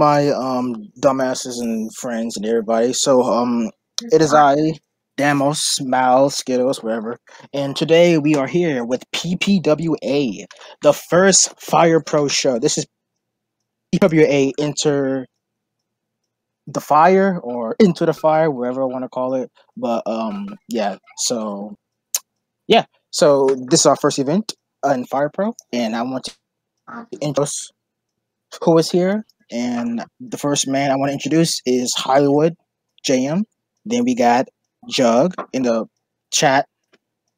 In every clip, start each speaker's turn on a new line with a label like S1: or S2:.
S1: My um dumbasses and friends and everybody. So um, it is I, Deimos, Mal, Skittles, whatever, and today we are here with PPWA, the first Fire Pro show. This is PPWA Enter the Fire or Into the Fire, wherever I want to call it. But um, yeah. So yeah. So this is our first event in Fire Pro, and I want to introduce who is here. And the first man I want to introduce is Hollywood JM. Then we got Jug in the chat,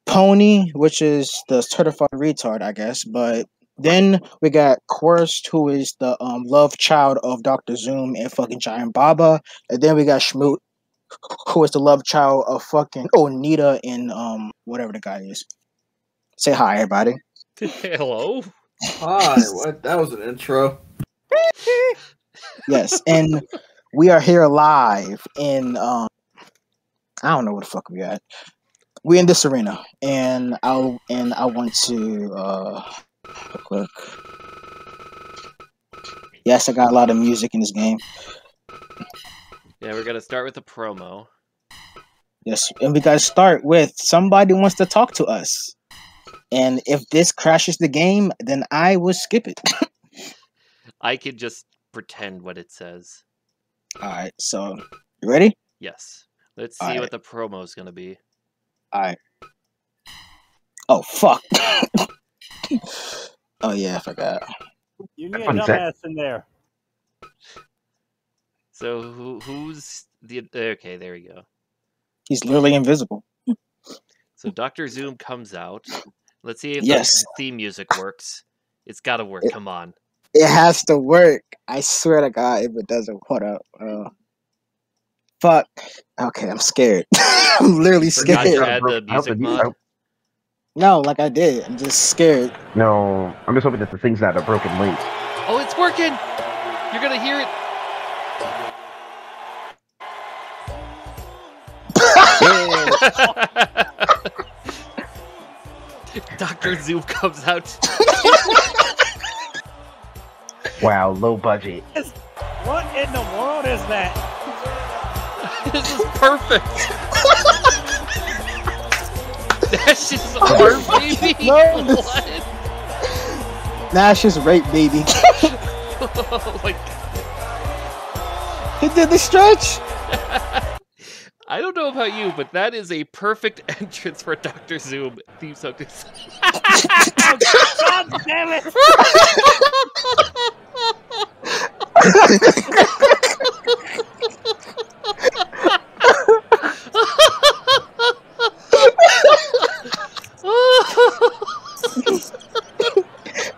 S1: Pony, which is the certified retard, I guess. But then we got Quirst, who is the um, love child of Dr. Zoom and fucking Giant Baba. And then we got Schmoot, who is the love child of fucking Onita and um whatever the guy is. Say hi, everybody.
S2: Hello.
S3: Hi, what? That was an intro.
S1: Yes, and we are here live in um I don't know what the fuck we at. We're in this arena, and I and I want to uh quick. Yes, I got a lot of music in this game.
S2: Yeah, we're gonna start with the promo.
S1: Yes, and we got to start with somebody wants to talk to us. And if this crashes the game, then I will skip it.
S2: I could just pretend what it says.
S1: All right, so you ready?
S2: Yes. Let's see
S1: Alright.
S2: what the promo is gonna be.
S1: All right. Oh fuck. oh yeah, I forgot.
S4: You need a
S5: Fun
S4: dumbass in there.
S2: So who who's the okay? There we go.
S1: He's literally invisible.
S2: So Doctor Zoom comes out. Let's see if
S1: Yes.
S2: the theme music works. It's got to work.
S1: It-
S2: Come on.
S1: It has to work. I swear to God, if it doesn't, hold up. Uh, fuck. Okay, I'm scared. I'm literally scared.
S2: to add the music mod.
S1: No, like I did. I'm just scared.
S5: No, I'm just hoping that the thing's not a broken link.
S2: Oh, it's working. You're gonna hear it. Doctor Zoom comes out.
S5: Wow, low budget.
S4: What in the world is that?
S2: This is perfect. That's just art, baby.
S1: No, this-
S2: What?
S1: Nash is rape, baby.
S2: Oh my
S1: he did the stretch.
S2: I don't know about you, but that is a perfect entrance for Doctor Zoom theme song. to-
S4: God damn it!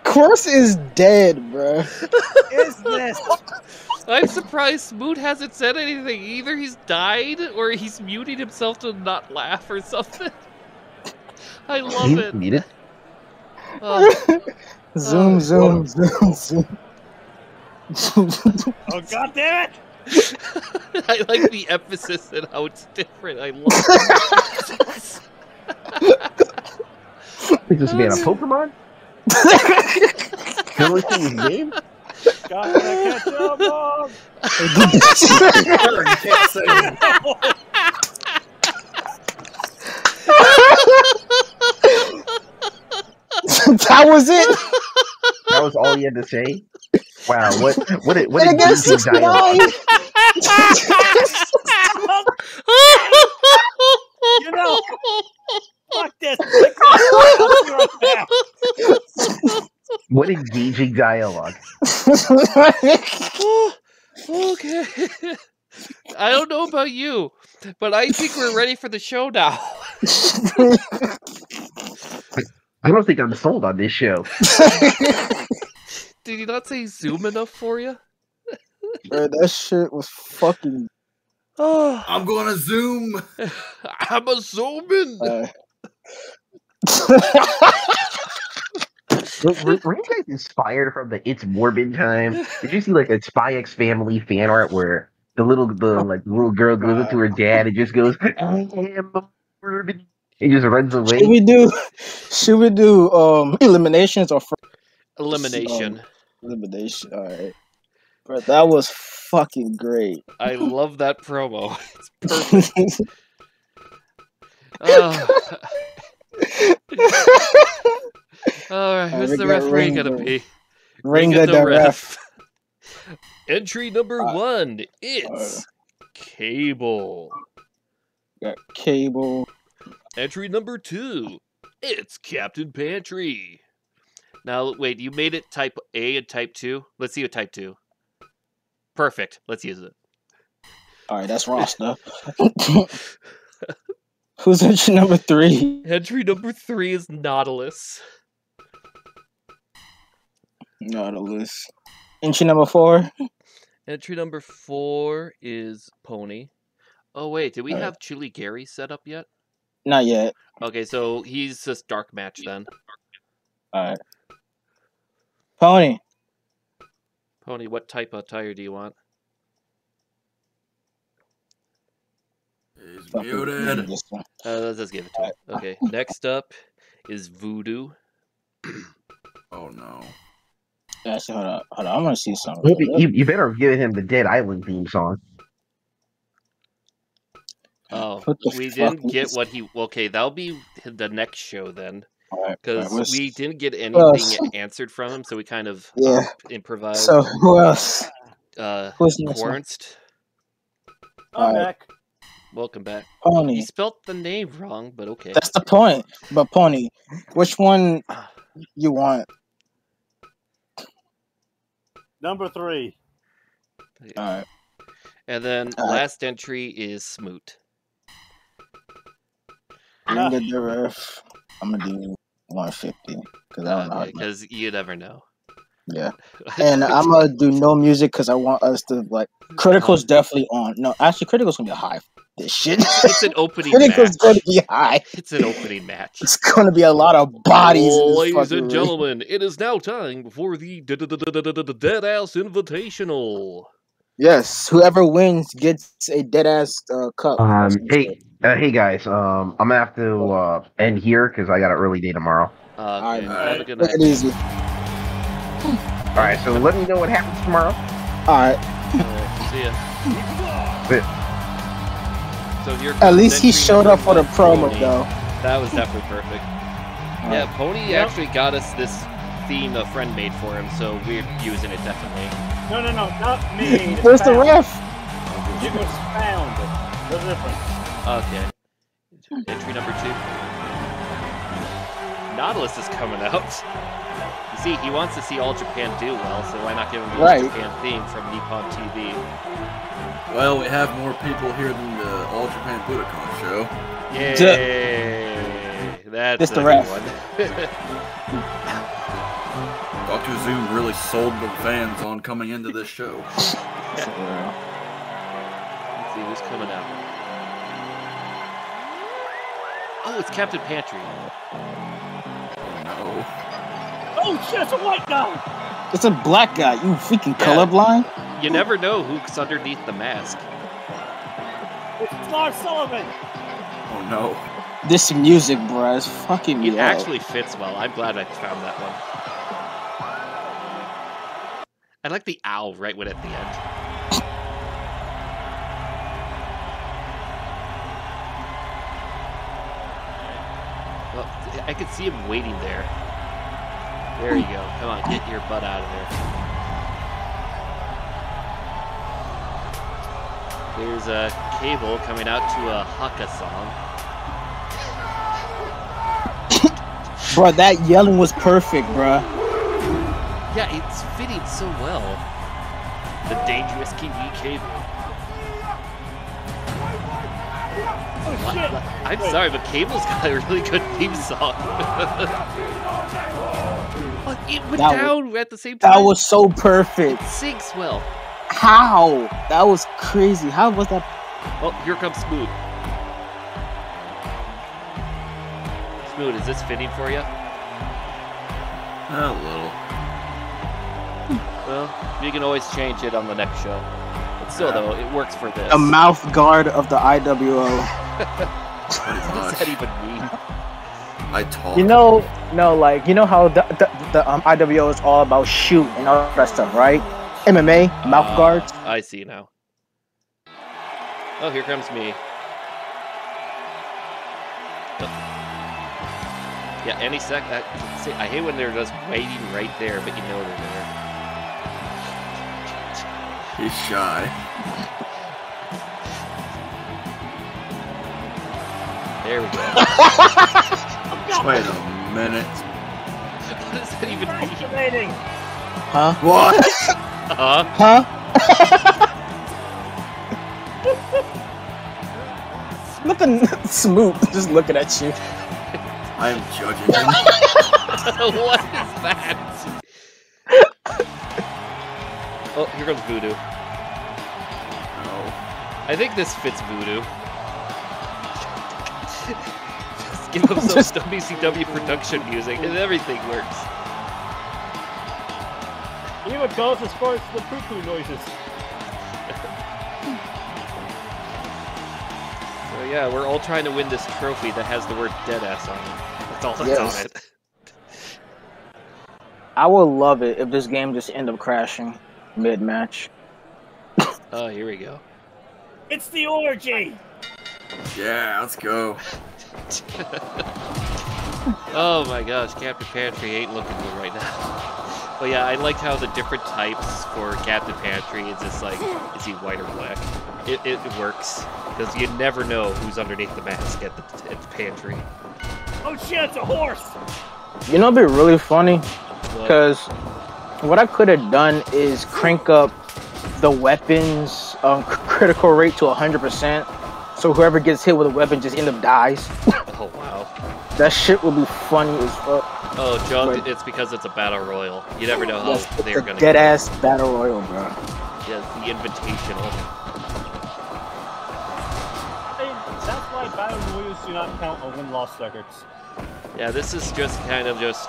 S1: Course is dead, bro.
S4: Is this?
S2: I'm surprised Smoot hasn't said anything. Either he's died or he's muting himself to not laugh or something. I love
S5: He
S2: it.
S5: needed.
S2: Oh,
S1: Zoom,
S2: Oh.
S1: zoom, zoom, zoom.
S4: Oh god damn it!
S2: I like the emphasis and how it's different. I love it.
S5: Is this being a Pokemon? Still listening to his game?
S4: Gotta catch up, Mom!
S3: You can't say it.
S1: that was it.
S5: That was all he had to say. Wow, what what did, what
S1: and
S5: did
S1: again,
S5: DJ dialogue?
S4: You know, fuck this! Right.
S5: What engaging dialogue?
S2: okay. I don't know about you, but I think we're ready for the show now.
S5: I don't think I'm sold on this show.
S2: Did he not say zoom enough for you?
S1: Bro, that shit was fucking.
S2: Oh,
S3: I'm gonna zoom.
S2: I'm a zooming.
S1: Uh,
S5: Were, were- were you guys inspired from the It's Morbid time? Did you see like a Spy X Family fan art where the little the like little girl goes up to her dad and just goes, "I am morbid," and just runs away?
S1: should we do? Should we do um eliminations or first
S2: Elimination.
S1: elimination? All right. Bro, that was fucking great.
S2: I love that promo. It's perfect. Oh. All right, who's the
S1: got
S2: referee gonna be?
S1: Ring
S2: Ringo
S1: the ref.
S2: Entry number
S1: Uh,
S2: one. It's Cable.
S1: Got cable.
S2: Entry number two. It's Captain Pantry. Now, wait, you made it type A and type two? Let's see what type two. Perfect. Let's use it.
S1: All right, that's roster. Who's entry number three?
S2: Entry number three is Nautilus.
S1: Nautilus. Entry number four.
S2: Entry number four is Pony. Oh, wait, did we
S1: Alright.
S2: have Chili Gary set up yet?
S1: Not yet.
S2: Okay, so he's just dark match then.
S1: All right. Pony.
S2: Pony, what type of tire do you want?
S3: He's
S1: Fucking
S3: muted.
S1: this one.
S2: Uh, let's just give it to him. Okay, next up is Voodoo.
S3: Oh no.
S1: Actually, hold on. Hold on. I want to see something.
S5: You, you, you better give him the Dead Island theme song.
S2: Oh, we didn't get what he. Okay, that'll be the next show then,
S1: All right, all
S2: because
S1: right,
S2: we didn't get anything answered from him, so we kind of
S1: Yeah.
S2: um, improvised.
S1: So who else?
S2: uh,
S1: Who's next one?
S2: Quarnst,
S4: I'm
S1: Alright.
S4: back.
S2: welcome back.
S1: Pony.
S2: You spelt the name wrong, but okay.
S1: That's the point. But Pony, which one you want?
S4: Number three.
S1: All right.
S2: And then
S1: Alright.
S2: last entry is Smoot.
S1: Ringo the ref. I'm gonna do 150 because I don't know.
S2: Because you never know.
S1: Yeah. And I'm gonna do no music because I want us to like. Critical's definitely on. No, actually, Critical's gonna be high. This shit.
S2: it's an opening match.
S1: Critical's gonna be high.
S2: It's an opening match.
S1: It's gonna be a lot of bodies. in this
S2: Ladies and gentlemen, it is now time for the Dead Ass Invitational.
S1: Yes, whoever wins gets a dead ass uh, cup.
S5: Um, hey, uh, hey guys, um, I'm gonna have to uh, end here because I got an early day tomorrow.
S2: Uh, okay,
S1: Alright.
S2: have a good
S1: Take
S2: night.
S1: it easy.
S5: All right, so let me know what happens tomorrow.
S1: All right.
S2: Alright, see ya.
S5: But-
S2: So here
S1: At least he showed up for the promo
S2: Pony.
S1: though.
S2: That was definitely perfect. Yeah, Pony
S4: Yep.
S2: actually got us this theme a friend made for him, so we're using it definitely.
S4: No, no, no, not me.
S1: Where's the
S4: Found.
S1: ref?
S4: It was found. The difference.
S2: Okay. Entry number two. Nautilus is coming out. You see, he wants to see All Japan do well, so why not give him the
S1: Right.
S2: All Japan theme from Nippon TV?
S3: Well, we have more people here than the All Japan Budokan show.
S2: Yay! That's
S1: It's the
S2: good
S1: ref.
S2: one.
S3: Dr. Zoom really sold the fans on coming into this show.
S2: Uh, let's see who's coming out. Oh, it's Captain Pantry.
S3: No.
S4: Oh shit, it's a white guy.
S1: It's a black guy. You freaking
S2: Yeah.
S1: colorblind?
S2: You never know who's underneath the mask.
S4: It's Lars Sullivan.
S3: Oh no.
S1: This music, bro, is fucking me
S2: It
S1: up.
S2: actually fits well. I'm glad I found that one. I like the owl right when at the end. Well, I could see him waiting there. There you go. Come on, get your butt out of there. There's a cable coming out to a Haka song.
S1: Bro, that yelling was perfect, bro.
S2: Yeah, it's fitting so well. The dangerous Kiwi cable.
S4: Oh
S2: What-
S4: shit.
S2: I'm
S4: Wait.
S2: sorry, but Cable's got a really good theme song. But it went
S1: That was-
S2: down at the same time.
S1: That was so perfect.
S2: It syncs well.
S1: How? That was crazy. How was that?
S2: Oh, here comes Smooth. Smooth, is this fitting for you?
S3: A little.
S2: Well, you can always change it on the next show. But still, though, it works for this.
S1: A mouth guard of the IWO.
S3: Pretty
S2: what does that even mean?
S3: I talk.
S1: You know, no, like you know how the the, the um, IWO is all about shoot and all that stuff, right? MMA, mouth
S2: Ah,
S1: guards.
S2: I see now. Oh, here comes me. Oh. Yeah, any sec. I, see, I hate when they're just waiting right there, but you know they're there.
S3: He's shy.
S2: There we go.
S3: Wait a minute.
S2: what does that even mean?
S1: Huh?
S3: What?
S2: Uh,
S1: Huh? Nothing smooth. Just looking at you.
S3: I am judging him.
S2: what is that? Oh, here comes Voodoo.
S3: No.
S2: I think this fits Voodoo. Just give him some
S1: Just-
S2: WCW production music and everything works.
S4: You Even goes as far as the poo poo noises.
S2: So yeah, we're all trying to win this trophy that has the word deadass on it. That's all that's
S1: Yes.
S2: on it.
S1: I would love it if this game just end up crashing mid match.
S2: Oh, here we go.
S4: It's the orgy.
S3: Yeah, let's go.
S2: Oh my gosh, Captain Pantry ain't looking good right now. But yeah, I liked how the different types for Captain Pantry is just like, is he white or black? It, it, it works. Because you never know who's underneath the mask at the, at the pantry.
S4: Oh shit, it's a horse.
S1: You know, it'd be really funny because what I could have done is crank up the weapons um, critical rate to 100%. So whoever gets hit with a weapon just end up dies.
S2: oh wow.
S1: That shit would be funny as fuck.
S2: Oh, Jug,
S1: Right.
S2: it's because it's a battle royal. You never know how
S1: Yes,
S2: they're
S1: it's a
S2: gonna
S1: dead
S2: go.
S1: ass battle royal, bro.
S2: Yeah, the invitational.
S4: Hey, that's why battle royals do not count on win loss records.
S2: Yeah, this is just kind of just.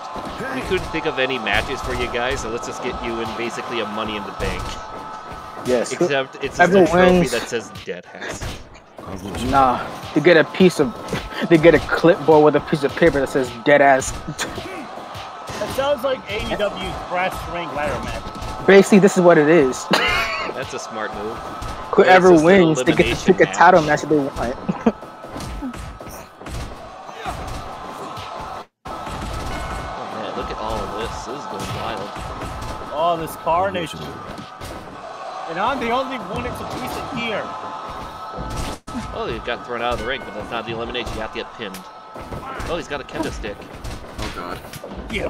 S2: We couldn't think of any matches for you guys, so let's just get you in basically a money in the bank.
S1: Yes.
S2: Except it's just a trophy
S1: wins-
S2: that says dead ass.
S1: Nah, to get a piece of, to get a clipboard with a piece of paper that says dead ass.
S4: That sounds like AEW's brass ring ladder match.
S1: Basically, this is what it is.
S2: That's a smart move.
S1: Whoever wins, they get to
S2: elimination
S1: pick a
S2: match.
S1: title match that they want.
S2: Oh, this
S4: carnage. And I'm the only one that's a decent here.
S2: Oh, he got thrown out of the ring, but that's not the elimination. You have to get pinned. Oh, he's got a kendo stick.
S3: Oh god.
S4: Yeah.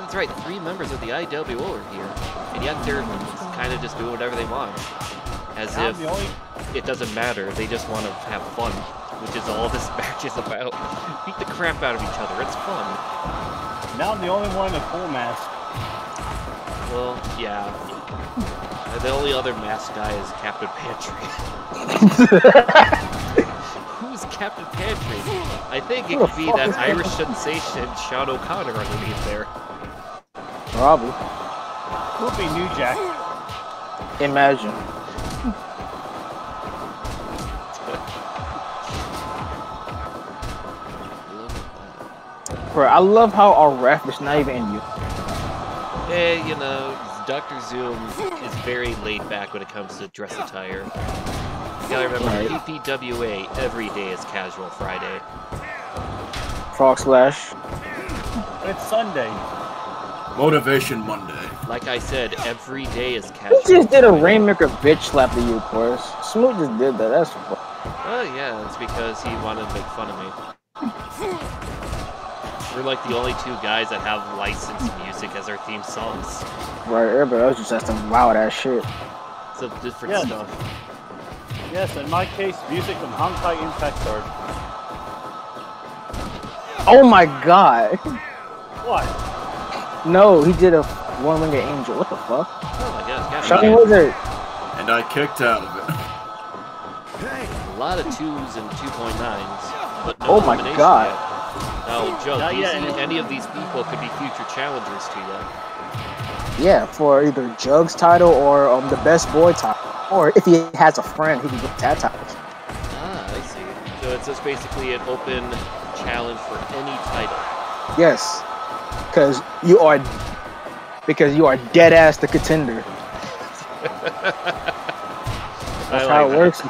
S2: That's right, three members of the IWO are here. And yet they're kind of just doing whatever they want. As
S4: I'm
S2: if
S4: the only.
S2: it doesn't matter. They just want to have fun, which is all this match is about. Beat the crap out of each other. It's fun.
S4: Now I'm the only one in a full mask.
S2: Well, yeah. And The only other masked guy is Captain Pantry. Who's Captain Pantry? I think it could be that Irish sensation Sean O'Connor underneath there.
S1: Probably.
S4: Could be New Jack.
S1: Imagine.
S2: Look at that.
S1: Bro, I love how our ref is not even in you.
S2: Hey, you know, Dr. Zoom is very laid back when it comes to dress attire. You gotta remember,
S1: Right.
S2: PPWA, every day is casual Friday.
S1: Frog Slash.
S4: It's Sunday.
S3: Motivation Monday.
S2: Like I said, every day is casual.
S1: He just did a Rainmaker bitch slap to you, of course. Smooth just did that. That's fu-
S2: Oh yeah, it's because he wanted to make fun of me. We're like the only two guys that have licensed music as our theme songs.
S1: right. Everybody else just has some wild ass shit.
S2: Some different
S4: Yeah.
S2: stuff.
S4: Yes, in my case, music from Honkai Impact Card.
S1: Oh my god.
S4: What?
S1: No, he did a one winged angel. What the fuck?
S2: Oh my gosh, Shining
S1: Wizard.
S3: And I kicked out of it.
S2: A lot of twos and 2.9s, but no
S1: Oh my
S2: elimination
S1: God.
S2: yet. Now, Joe,
S4: Not
S2: these,
S4: yet,
S2: any of these people could be future challengers to you.
S1: Yeah, for either Jugs title or um the best boy title. Or if he has a friend, he can get that title.
S2: Ah, I see. So it's just basically an open challenge for any title.
S1: Yes. Cause you are because you are dead ass the contender. That's
S2: like
S1: how it
S2: that.
S1: works in,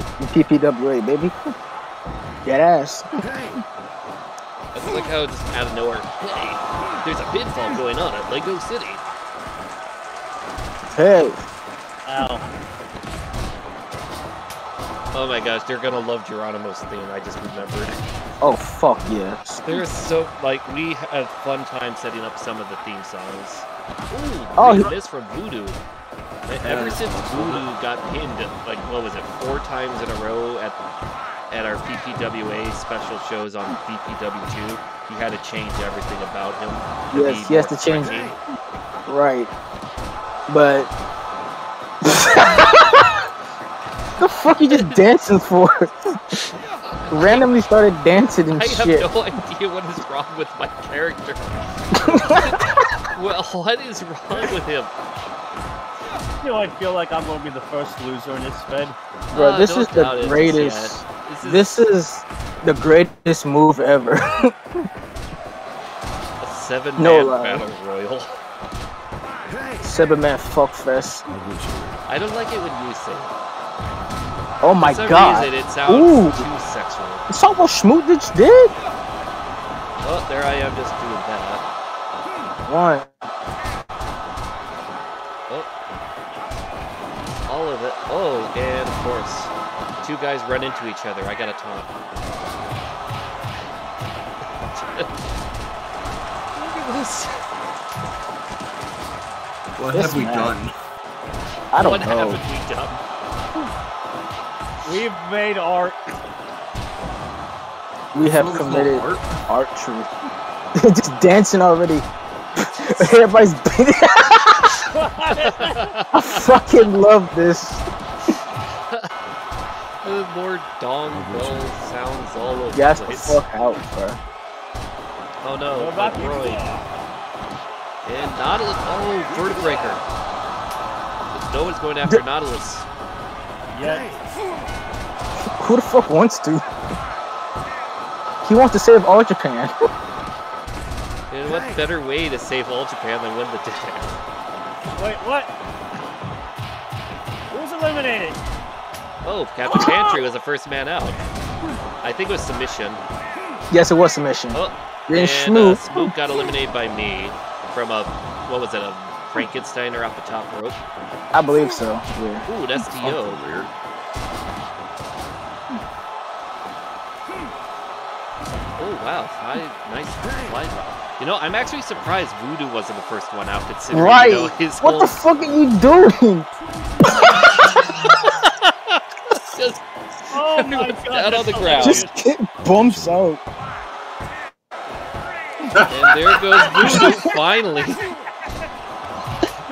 S1: in PPWA, baby. Dead ass.
S2: I like how just out of nowhere, hey, there's a pinfall going on at Lego City.
S1: Hey,
S4: Ow.
S2: Oh my gosh, they're gonna love Geronimo's theme. I just remembered.
S1: oh fuck yes.
S2: There's so like we had fun time setting up some of the theme songs. Oh, Ooh,
S1: Oh,
S2: great
S1: he-
S2: miss from Voodoo. Ever since Voodoo got pinned, like what was it, four times in a row at at our PPWA special shows on PPW2, he had to change everything about him.
S1: Yes, he has
S2: more
S1: to change
S2: friendly.
S1: Right. But the fuck you just dancing for? Randomly started dancing and shit.
S2: I have
S1: shit.
S2: no idea what is wrong with my character. well, what is wrong with him?
S4: You know, I feel like I'm gonna be the first loser in this fed.
S1: Bro,
S2: Ah,
S1: this is the
S2: doubt it
S1: greatest.
S2: yet. This is
S1: This is the greatest move ever.
S2: a seven-man
S1: No lie.
S2: battle royal.
S1: Seven man fuck fest.
S2: I don't like it when you say it.
S1: Oh my
S2: For some
S1: god.
S2: reason, it sounds
S1: Ooh.
S2: too sexual.
S1: You saw what Schmootich did?
S2: Oh, there I am just doing that.
S1: One. Oh.
S2: All of it. Oh, and of course, two guys run into each other. I got a taunt. Look at this.
S3: What
S1: This
S3: have we
S1: man.
S3: done?
S1: I don't
S2: what
S1: know.
S2: haven't we done?
S4: We've made art.
S1: We have
S3: Some of it's
S1: committed
S3: not art.
S1: archery. just dancing already. Everybody's beating. I fucking love this.
S2: More dong bell sounds all over
S1: Gas
S2: the
S1: the
S2: place.
S1: fuck out, bro.
S2: Oh no,
S4: What about
S2: groin. And Nautilus. Oh, Vertebreaker. No one's going after Nautilus.
S4: Yeah.
S1: Who the fuck wants to? He wants to save all Japan.
S2: And what better way to save all Japan than win the day?
S4: Wait, what? Who's eliminated?
S2: Oh, Captain Pantry was the first man out. I think it was submission.
S1: yes, it was submission.
S2: Oh,
S1: Then
S2: and uh,
S1: Schmoot.
S2: Got eliminated by me from a, what was it, a Frankensteiner off the top rope?
S1: I believe so. Yeah.
S2: Ooh, that's STO.
S3: Something weird.
S2: Oh wow, five, nice fly. You know, I'm actually surprised Voodoo wasn't the first one out considering
S1: Right.
S2: you know, his
S1: What
S2: whole
S1: the fuck are you doing?
S2: just
S4: Oh my
S2: Everyone's
S4: god.
S2: down on the ground.
S1: Just get bumps out.
S2: and there goes Voodoo finally.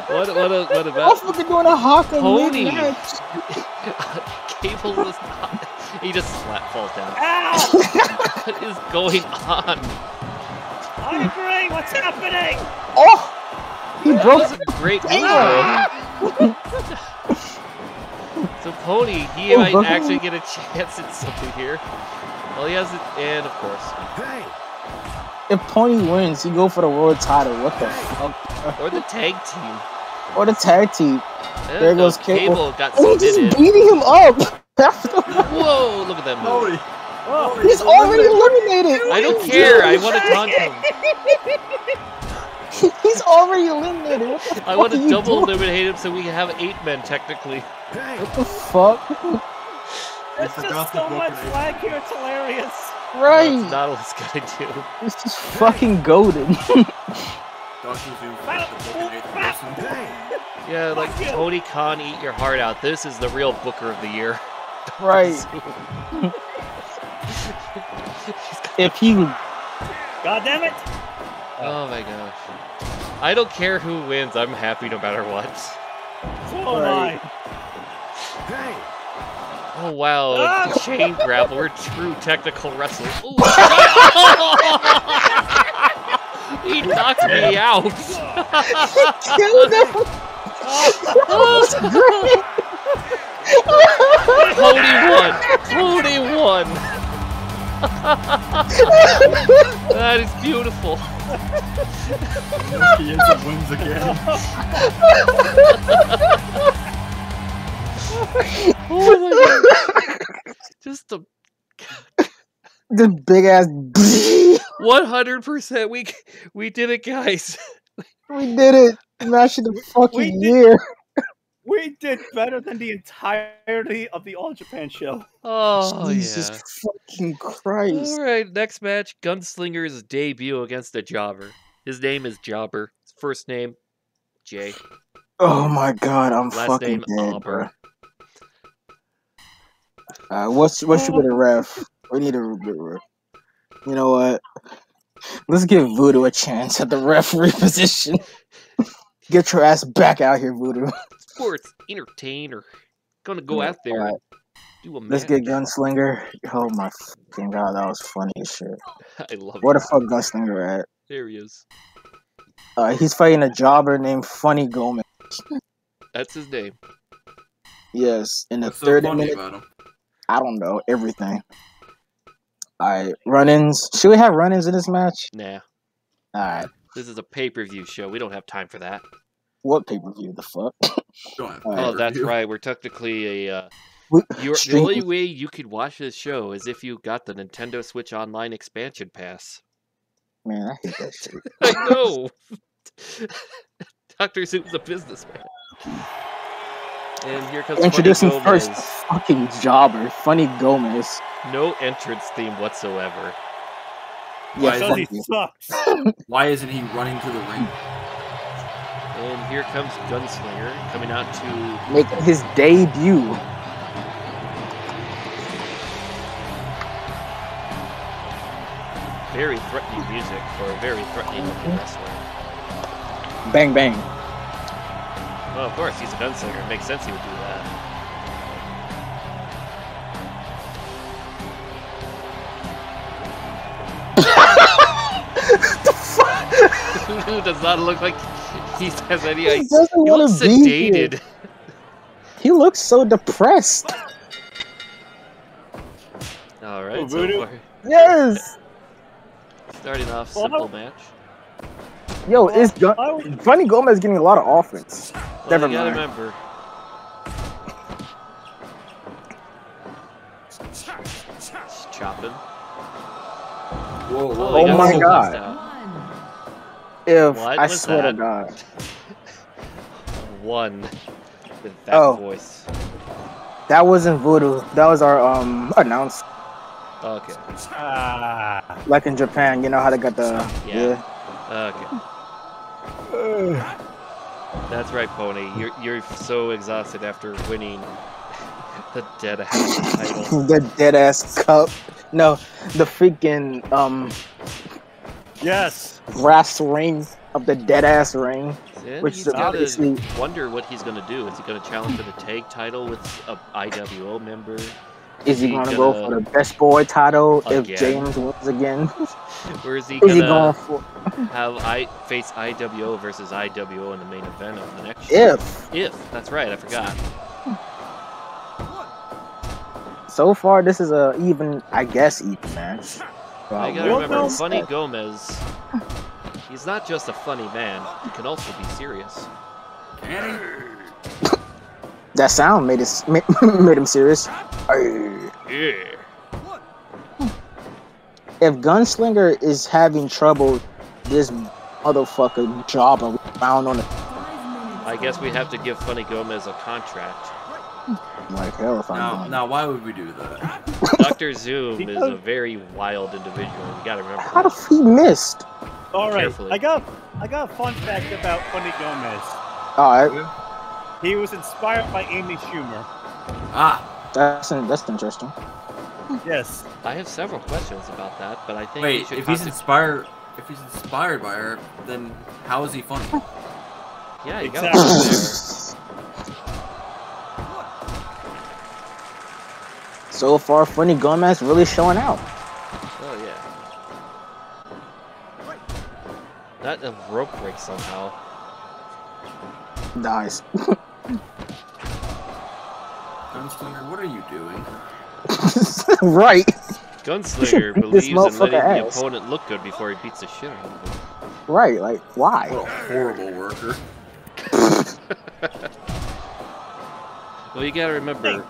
S2: What what a what
S1: I'm fucking doing a haka
S2: Pony.
S1: mid-match.
S2: Cable was not he just slap falls down.
S4: Ow!
S2: What is going on?
S4: I agree. What's happening?
S1: Oh! He
S2: That
S1: broke
S2: was a great move.
S1: Damn.
S2: though. So Pony, he
S1: Oh,
S2: might
S1: Bucky.
S2: actually get a chance at something here. Well, he has it, and of course,
S1: If Pony wins, he go for the world title. What the fuck?
S2: or the tag team.
S1: Or the tag team.
S2: There,
S1: There
S2: goes
S1: goes
S2: Cable.
S1: Cable.
S2: got
S1: Oh, he's just
S2: submitted.
S1: beating him up.
S2: Whoa! Look at that move.
S3: Holy,
S4: Oh,
S1: he's already eliminated.
S2: I don't care. I want to taunt him.
S1: He's already eliminated. What the
S2: I want to double
S1: doing?
S2: eliminate him so we can have eight men technically.
S1: What the fuck?
S4: There's just so much
S3: Vulcan.
S4: flag here. It's hilarious.
S2: What's
S1: Right.
S2: Nautilus gonna do?
S1: This is fucking goaded.
S3: Dr. Zoom,
S4: Battle-
S3: the Vulcan eighth person.
S2: Yeah, like Tony Khan, eat your heart out. This is the real Booker of the year.
S1: right. If he
S4: God damn it.
S2: oh my gosh. I don't care who wins. I'm happy no matter what.
S4: Oh am
S1: Right.
S4: I.
S2: Oh wow,
S4: Ah!
S2: chain grab. We're true technical wrestlers. Ooh, he knocked me out.
S1: killed him.
S2: Cody won. Cody won. that is beautiful.
S3: He ends up wins again.
S2: Oh my god! Just a
S1: This big ass.
S2: one hundred percent. We we did it, guys.
S1: we did it. Of the fucking
S4: We did-
S1: year.
S4: We did better than the entirety of the All Japan show.
S2: Oh
S1: Jesus
S2: yeah.
S1: fucking Christ.
S2: All right, next match: Gunslinger's debut against a jobber. His name is Jobber. His first name, Jay.
S1: Oh my god, I'm
S2: Last
S1: fucking
S2: name,
S1: dead,
S2: Auburn.
S1: bro. Uh, what's what should be the ref? We need a ref. You know what? Let's give Voodoo a chance at the referee position. Get your ass back out here, Voodoo.
S2: Sports entertainer. Gonna go out there
S1: Alright,
S2: do a
S1: let's get Gunslinger. Oh my fucking god, that was funny as shit.
S2: I love
S1: Where
S2: it.
S1: the fuck Gunslinger at?
S2: There he is.
S1: Uh, he's fighting a jobber named Funny Gomez.
S2: That's his name.
S1: Yes, in the
S3: What's so
S1: 30
S3: funny
S1: minute.
S3: about him?
S1: I don't know everything. Alright, run-ins. Should we have run-ins in this match?
S2: Nah.
S1: Alright,
S2: This is a pay-per-view show. We don't have time for that.
S1: What pay-per-view? The fuck?
S3: Don't
S1: Oh,
S2: that's right. We're technically a. Uh,
S1: We-
S2: you're, the only way you could watch this show is if you got the Nintendo Switch Online expansion pass.
S1: Man, I hate that shit.
S2: I know. Doctor Zoom's a businessman. And here comes
S1: Introducing
S2: Funny
S1: first fucking jobber, Funny Gomez.
S2: No entrance theme whatsoever.
S1: Yeah,
S3: Why
S4: Because
S1: fuck
S4: he
S1: you.
S4: sucks.
S3: Why isn't he running to the ring?
S2: And here comes Gunslinger coming out to
S1: make his debut.
S2: very threatening music for a very threatening looking wrestler.
S1: Bang bang.
S2: Well, of course, he's a gunslinger. It makes sense he would do that. Who does not look like he has any
S1: He
S2: idea?
S1: doesn't
S2: He
S1: want
S2: looks
S1: to be here.
S2: sedated.
S1: He looks so depressed.
S2: All right,
S4: Oh,
S2: so far,
S1: Yes.
S2: starting off
S4: Well,
S2: simple match.
S1: Yo, is Gun-
S4: I
S1: Funny Gomez getting a lot of offense?
S2: Well,
S1: Never
S2: you gotta
S1: mind.
S2: remember. Just chopping.
S3: Whoa, whoa.
S2: Oh,
S1: Oh my
S2: so
S1: God.
S2: Close out.
S1: If
S2: What
S1: I swear
S2: that?
S1: to God,
S2: One with that
S1: Oh.
S2: voice.
S1: that wasn't voodoo. That was our um announce.
S2: Okay.
S4: Ah.
S1: Like in Japan, you know how they got the
S2: Yeah.
S1: yeah.
S2: Okay. That's right, Pony. You're you're so exhausted after winning the dead ass title.
S1: the dead ass cup. No, the freaking um
S4: Yes.
S1: brass ring of the dead ass ring.
S2: And
S1: Which is
S2: gotta
S1: obviously-
S2: wonder what he's gonna do. Is he gonna challenge for the tag title with a IWO member?
S1: Is he
S2: He
S1: gonna go
S2: gonna-
S1: for the best boy title
S2: Again.
S1: if James wins again?
S2: Or is he
S1: Is he going
S2: gonna
S1: for
S2: have I face IWO versus IWO in the main event of the next show?
S1: if?
S2: If that's right, I forgot.
S1: So far, this is a even, I guess, even match.
S2: I gotta
S4: well,
S2: remember,
S4: no.
S2: Funny Gomez. He's not just a funny man; he can also be serious.
S1: That sound made it made, made him serious.
S2: Yeah.
S1: If Gunslinger is having trouble, this motherfucker job and found on it
S2: I guess we have to give Funny Gomez a contract.
S1: Like hell. If? I'm
S3: Now, now, why would we do that?
S2: Doctor Zoom is a very wild individual. You gotta remember.
S1: how the
S2: that.
S1: he missed?
S4: All right.
S2: Carefully.
S4: I got I got a fun fact about Funny Gomez.
S1: All right,
S4: He was inspired by Amy Schumer.
S3: Ah,
S1: that's that's interesting.
S4: Yes.
S2: I have several questions about that, but I think
S3: wait. If he's inspired, if he's inspired by her, then how is he funny?
S2: yeah, you
S4: Exactly.
S1: so far, Funny Gomez really showing out.
S2: Oh yeah. That a rope break somehow.
S1: Nice.
S3: Gunslinger, what are you doing?
S1: right.
S2: Gunslinger believes in letting
S1: motherfucker
S2: the
S1: ass.
S2: opponent look good before he beats the shit out of him.
S1: Right, like why?
S3: What a horrible worker.
S2: Well, you gotta remember,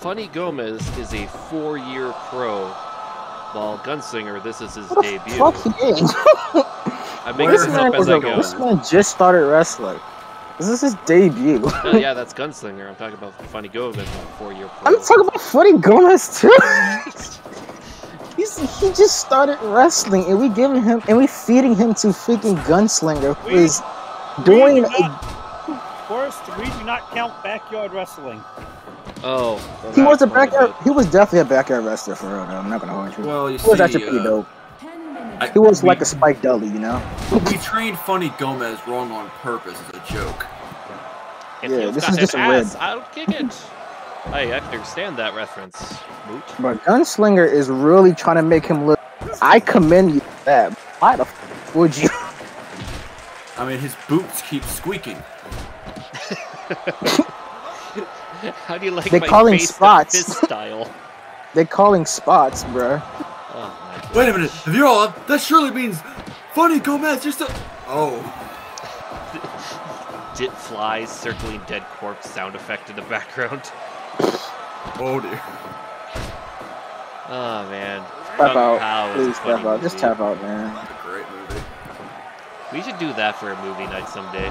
S2: Funny Gomez is a four-year pro, while Gunslinger, this is his
S1: What the
S2: debut.
S1: fuck he is?
S2: I'm making
S3: Where
S2: this
S3: is
S2: up as
S1: is
S2: I
S1: a-
S2: go.
S1: this man just started wrestling. This is his debut.
S2: Oh, yeah, that's Gunslinger. I'm talking about Funny Gomez, not four-year pro.
S1: I'm talking about Footy Gomez too. He's, he just started wrestling, and we giving him and we feeding him to freaking Gunslinger, who
S4: We-
S1: is doing
S4: We do
S1: a
S4: not- First, we do not count backyard wrestling.
S2: Oh, well,
S1: He was a
S2: part of
S1: backyard. He was definitely a backyard wrestler for real. Though. I'm not gonna hold you.
S3: Well, you
S1: he was actually pretty
S3: uh,
S1: dope.
S3: I-
S1: He was
S3: we-
S1: like a Spike Dudley, you know.
S3: We trained Funny Gomez wrong on purpose as a joke.
S2: If
S1: Yeah, this is
S2: an
S1: just a
S2: ass,
S1: rib.
S2: I'll kick it. Hey, I understand that reference, Moot.
S1: But Gunslinger is really trying to make him look. I commend you for that. Why the f- would you?
S3: I mean, his boots keep squeaking.
S2: How do you like
S1: They
S2: my
S1: call him
S2: face to
S1: spots.
S2: fist style?
S1: They're calling spots, bro.
S2: Oh
S3: Wait a minute. If you're all that surely means Funny Gomez just a. Oh.
S2: Dit flies circling dead corpse sound effect in the background.
S3: Oh dear.
S2: Oh man.
S1: Tap out, please tap out. Just tap out, man.
S3: What a great movie.
S2: We should do that for a movie night someday.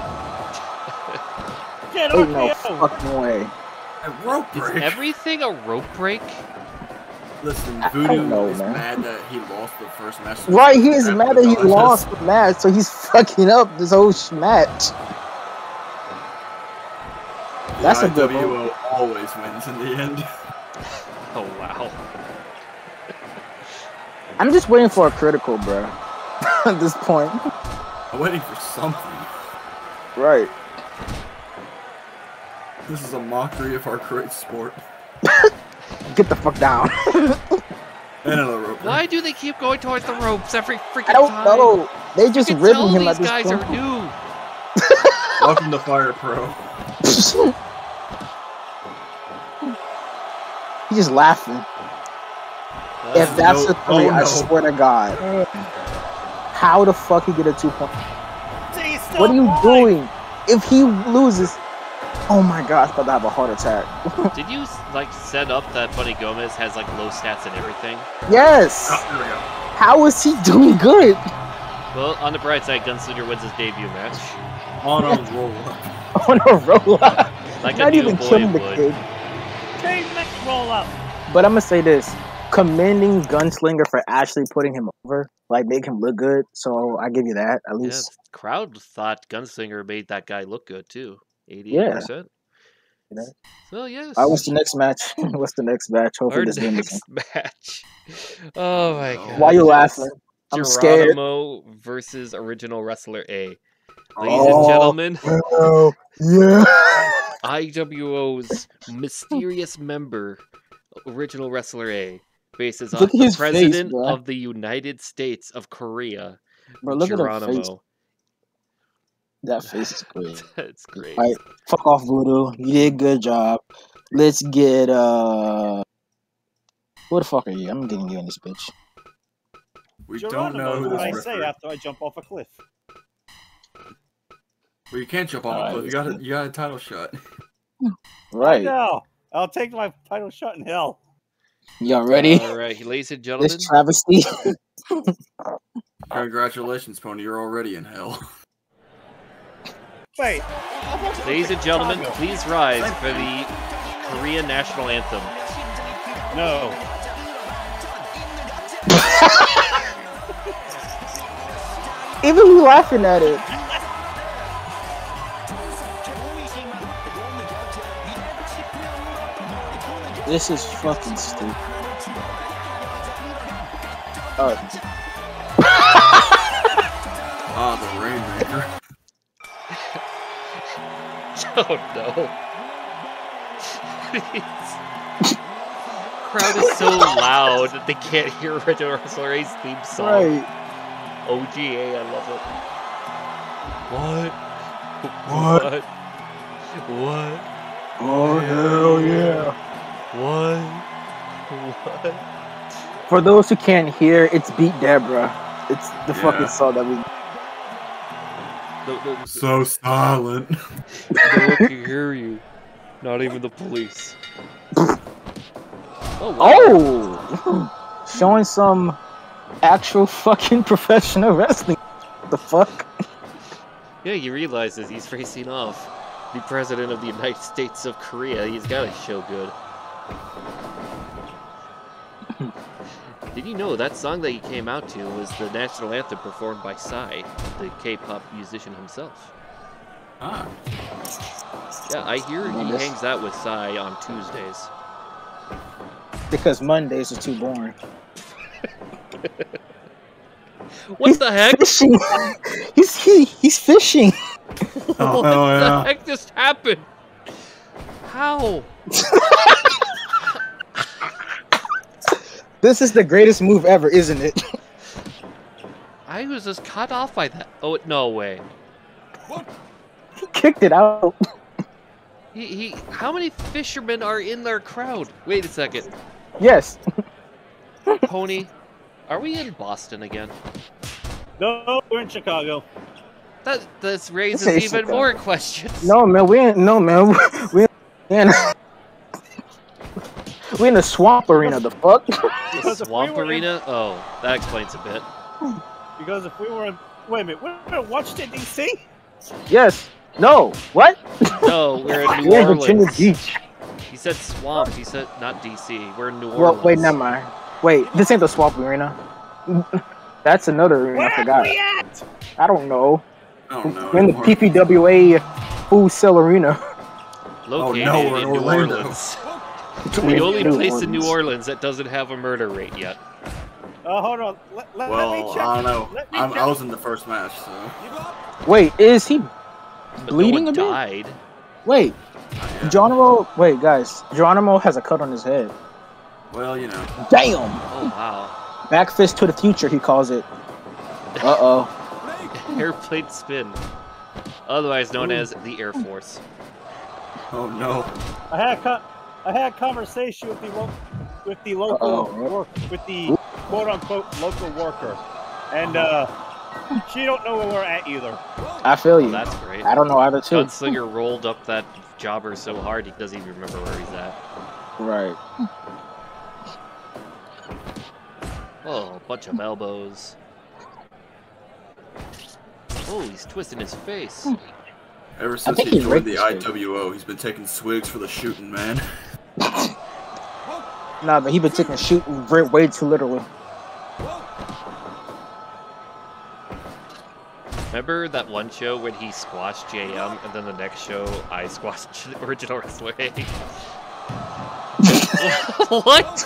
S4: Get
S1: Ain't no
S4: RKO!
S1: fucking way.
S3: A rope
S2: Is
S3: break.
S2: everything a rope break?
S3: Listen,
S1: I
S3: Voodoo
S1: know,
S3: is
S1: man.
S3: mad that he lost the first match.
S1: Right, he is mad that he lost the match, so he's fucking up this whole sh- match. That's a good
S3: IWO always wins in the end.
S2: Oh wow.
S1: I'm just waiting for a critical, bro. At this point,
S3: I'm waiting for something.
S1: right?
S3: This is a mockery of our great sport.
S1: Get the fuck down.
S3: And another rope.
S2: Why do they keep going towards the ropes every freaking
S1: I don't
S2: time?
S1: know. They just
S2: You can
S1: ribbing
S2: tell
S1: him
S2: these
S1: at this
S2: guys
S1: point.
S2: are new.
S3: Welcome to Fire Pro.
S1: He's just laughing. If
S2: Uh,
S1: that's
S3: no-
S1: a three,
S3: oh,
S1: I swear to God. How the fuck he get a two point?
S4: See, he's still
S1: What are you doing? If he loses, oh my God, he's about to have a heart attack.
S2: Did you like set up that Funny Gomez has like low stats and everything?
S1: Yes.
S3: Oh, there we go.
S1: How is he doing good?
S2: Well, on the bright side, Gunslinger wins his debut match.
S3: On a roll up.
S1: On a roll up.
S2: Like
S1: Not
S2: a new
S1: even
S2: boy
S1: killing the kid.
S4: Okay, next roll up.
S1: But I'm gonna say this: commending Gunslinger for actually putting him over, like make him look good. So I give you that at least.
S2: the crowd thought Gunslinger made that guy look good too. 88%.
S1: Yeah.
S2: So, yes.
S1: All right, what's the next match? what's the next match? Hopefully
S2: Our
S1: this
S2: next
S1: is.
S2: match. Oh my god.
S1: Why you laughing? I'm scared.
S2: Geronimo versus original wrestler A. Ladies
S1: Oh.
S2: and gentlemen,
S1: Oh yeah.
S2: IWO's mysterious member, original wrestler A, faces
S1: Look
S2: off the
S1: his face,
S2: president of the United States of Korea,
S1: Bro, look at her face.
S2: Geronimo.
S1: That face is great.
S2: That's great.
S1: Alright. Fuck off, Voodoo. You did a good job. Let's get uh. What the fuck are you? I'm getting you in this bitch.
S3: We don't know who
S4: what I
S3: this
S4: say after I jump off a cliff.
S3: Well, you can't jump off a
S1: Alright,
S3: cliff. You got a, you got a title shot.
S1: Right.
S4: No, I'll take my title shot in hell.
S1: Y'all ready?
S2: All right, ladies and gentlemen,
S1: This travesty.
S3: Congratulations, Pony. You're already in hell.
S4: Wait.
S2: ladies and gentlemen, please rise for the Korean national anthem.
S4: No.
S1: Even we laughing at it. This is fucking stupid. Oh,
S3: Ah, the Rainmaker.
S2: Oh no. Crowd is so loud that they can't hear Original Wrestler A's theme song.
S1: right.
S2: OGA, I love it. What?
S1: What?
S2: What? What?
S1: Oh hell yeah!
S2: What? What?
S1: For those who can't hear, it's Beat Deborah. It's the
S3: Yeah.
S1: fucking song that we.
S2: No, no,
S3: So silent.
S2: no one can hear you. Not even the police. Oh, oh, wow.
S1: Oh, showing some actual fucking professional wrestling. The fuck?
S2: Yeah, he realizes he's facing off the president of the United States of Korea. He's got to show good. Did you know that song that he came out to was the national anthem performed by Psy, the K-pop musician himself?
S3: Ah,
S2: Yeah, I hear he
S1: this-
S2: hangs out with Psy on Tuesdays.
S1: Because Mondays are too boring.
S2: What the heck?
S1: Fishing. he's he, he's fishing.
S3: oh
S2: what
S3: hell
S2: the
S3: yeah.
S2: heck just happened? How?
S1: This is the greatest move ever, isn't it?
S2: I was just cut off by that. Oh no way.
S1: he kicked it out.
S2: He, he how many fishermen are in their crowd? Wait a second.
S1: Yes.
S2: Pony, are we in Boston again?
S4: No, we're in Chicago.
S2: That this raises even
S1: Chicago.
S2: more questions.
S1: No man, we ain't. No man, we we in. We in the swamp arena. The fuck?
S2: The
S4: Because if we
S2: swamp
S4: in-
S2: arena? Oh, that explains a bit.
S4: Because if we were in, wait a minute, we're in Washington D.C.
S1: yes. No. What?
S2: No, we're in New
S1: We're in Virginia
S2: Orleans.
S1: Beach.
S2: He said swamp. He said not DC. We're in New
S1: Well,
S2: Orleans.
S1: wait, never mind. Wait, this ain't the swamp arena. That's another arena.
S4: Where
S1: I
S4: are
S1: forgot.
S4: we at?
S1: I don't know.
S3: I don't know.
S1: We're in the
S3: anymore.
S1: PPWA Food Cell Arena.
S2: Located oh,
S3: no, we're
S2: in
S3: in
S2: New
S3: Orlando.
S2: Orleans. The only place in New Orleans that doesn't have a murder rate yet.
S4: Uh, hold on. Let, let, let me
S3: Well,
S4: check.
S3: I don't know.
S4: Let me
S3: I'm,
S4: check.
S3: I was in the first match, so.
S1: Wait, is he Bleeding
S2: no
S1: a bit?
S2: died.
S1: Wait, Geronimo. Wait, guys. Geronimo has a cut on his head.
S3: Well, you know.
S1: Damn.
S2: Oh wow.
S1: Back fist to the future, he calls it. Uh oh.
S2: Airplane spin. Otherwise known as the Air Force.
S3: Oh no.
S4: I had a co- I had a conversation with the lo- with the local
S1: Uh-oh.
S4: work with the quote unquote local worker, and uh, she don't know where we're at either.
S1: I feel
S2: Oh,
S1: you.
S2: that's great.
S1: I don't know either too.
S2: Gunslinger rolled up that jobber so hard he doesn't even remember where he's at.
S1: Right.
S2: Oh, a bunch of elbows. Oh, he's twisting his face.
S3: Ever since he
S1: he
S3: joined the IWO, he's been taking swigs for the shooting, man.
S1: Nah, but he been taking shooting way- way too literally.
S2: Remember that one show when he squashed JM, and then the next show I squashed Original Wrestler? what?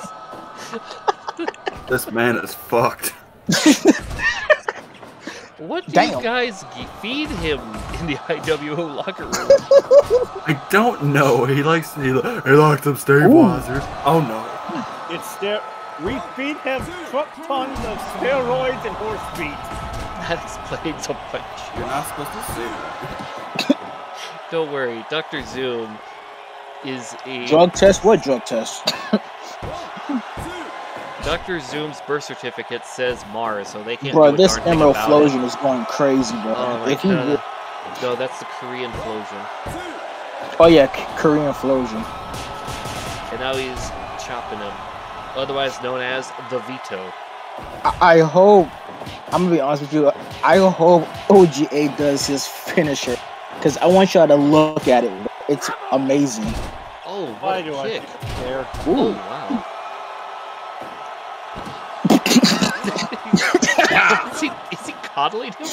S3: This man is fucked.
S2: What do
S1: Damn.
S2: you guys feed him in the IWO locker room?
S3: I don't know. He likes he, he likes some stabilizers. Oh no.
S4: It's there. We feed him truck tons of steroids and horse meat.
S2: that explains a bunch.
S3: You're not supposed to say that.
S2: Don't worry, Dr. Zoom is a
S1: Drug test? What drug test?
S2: Dr. Zoom's birth certificate says Mars, so they can't
S1: Bro,
S2: do a
S1: this
S2: darn thing
S1: Emerald
S2: about
S1: Flosion
S2: It.
S1: is going crazy, bro.
S2: Oh my
S1: if he
S2: uh,
S1: god.
S2: No, that's the Korean Flosion.
S1: oh yeah, K- Korean Flosion.
S2: And now he's chopping him. Otherwise known as the Veto.
S1: I, I hope. I'm gonna be honest with you. I hope OGA does his finisher, cause I want y'all to look at it. It's amazing.
S2: Oh,
S4: Why
S2: what
S4: do
S2: a
S4: I
S2: kick.
S4: care?
S2: Oh, wow. Coddling him?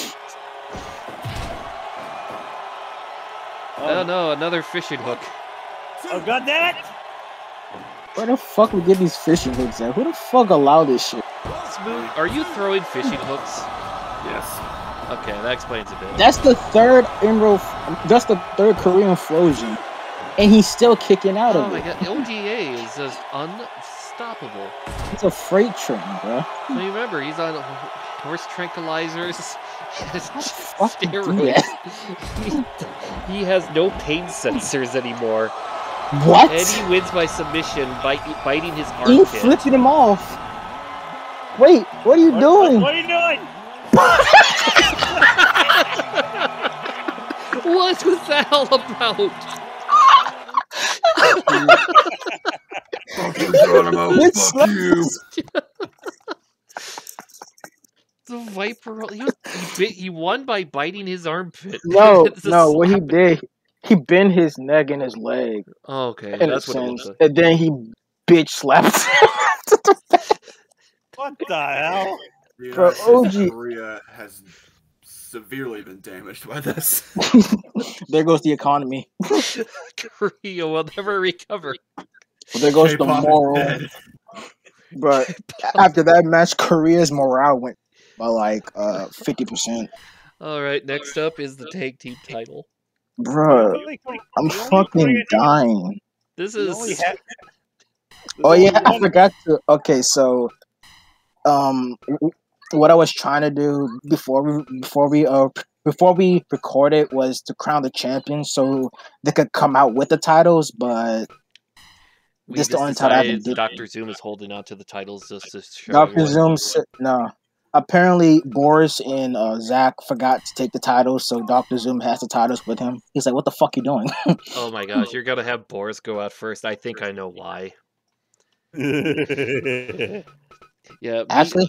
S2: Oh
S4: Um,
S2: no, another fishing hook.
S4: Oh god damn it!
S1: Where the fuck we get these fishing hooks at? Who the fuck allow this shit?
S2: Smooth. Are you throwing fishing hooks?
S3: Yes.
S2: Okay, that explains a bit.
S1: That's the third Emerald. That's the third Korean Flosion, and he's still kicking out of it.
S2: Oh my
S1: it.
S2: god, OGA is just unstoppable.
S1: It's a freight train, bro.
S2: So you remember, he's on h- horse tranquilizers,
S1: fuck you
S2: steroids. he, he has no pain sensors anymore,
S1: What?
S2: and he wins by submission by biting his
S1: You
S2: armpit.
S1: flipping him off. Wait, what are you
S4: What,
S1: doing?
S4: what, what are you doing?
S2: What was that all about?
S3: Fuck you, Geronimo. Fuck you.
S2: The Viper. He, was, he, bit, he won by biting his armpit.
S1: No, no, what he did, he bent his neck and his leg,
S2: Oh, okay,
S1: in a
S2: that's what it
S1: sense,
S2: was.
S1: and then he bitch slapped.
S4: What the hell?
S3: The
S1: Bro,
S3: United States of
S1: OG.
S3: Korea has severely been damaged by this.
S1: there goes the economy.
S2: Korea will never recover.
S1: There goes the
S3: K-pop is
S1: moral. But after that match, Korea's morale went by like uh fifty percent.
S2: All right, next up is the tag team title.
S1: Bruh,
S4: The only Kore-
S1: I'm fucking dying.
S2: This is
S1: Oh yeah, I forgot to. Okay, so um, what I was trying to do before we before we uh before we recorded it was to crown the champion so they could come out with the titles, but
S2: we
S1: This the only title I
S2: decided
S1: haven't did.
S2: Doctor Zoom is holding on to the titles just to show.
S1: Doctor
S2: everyone-
S1: Zoom said no. Apparently, Boris and uh, Zach forgot to take the titles, so Doctor Zoom has the titles with him. He's like, "What the fuck you doing?"
S2: Oh my gosh, you're gonna have Boris go out first. I think I know why. Yeah, me-
S1: Actually,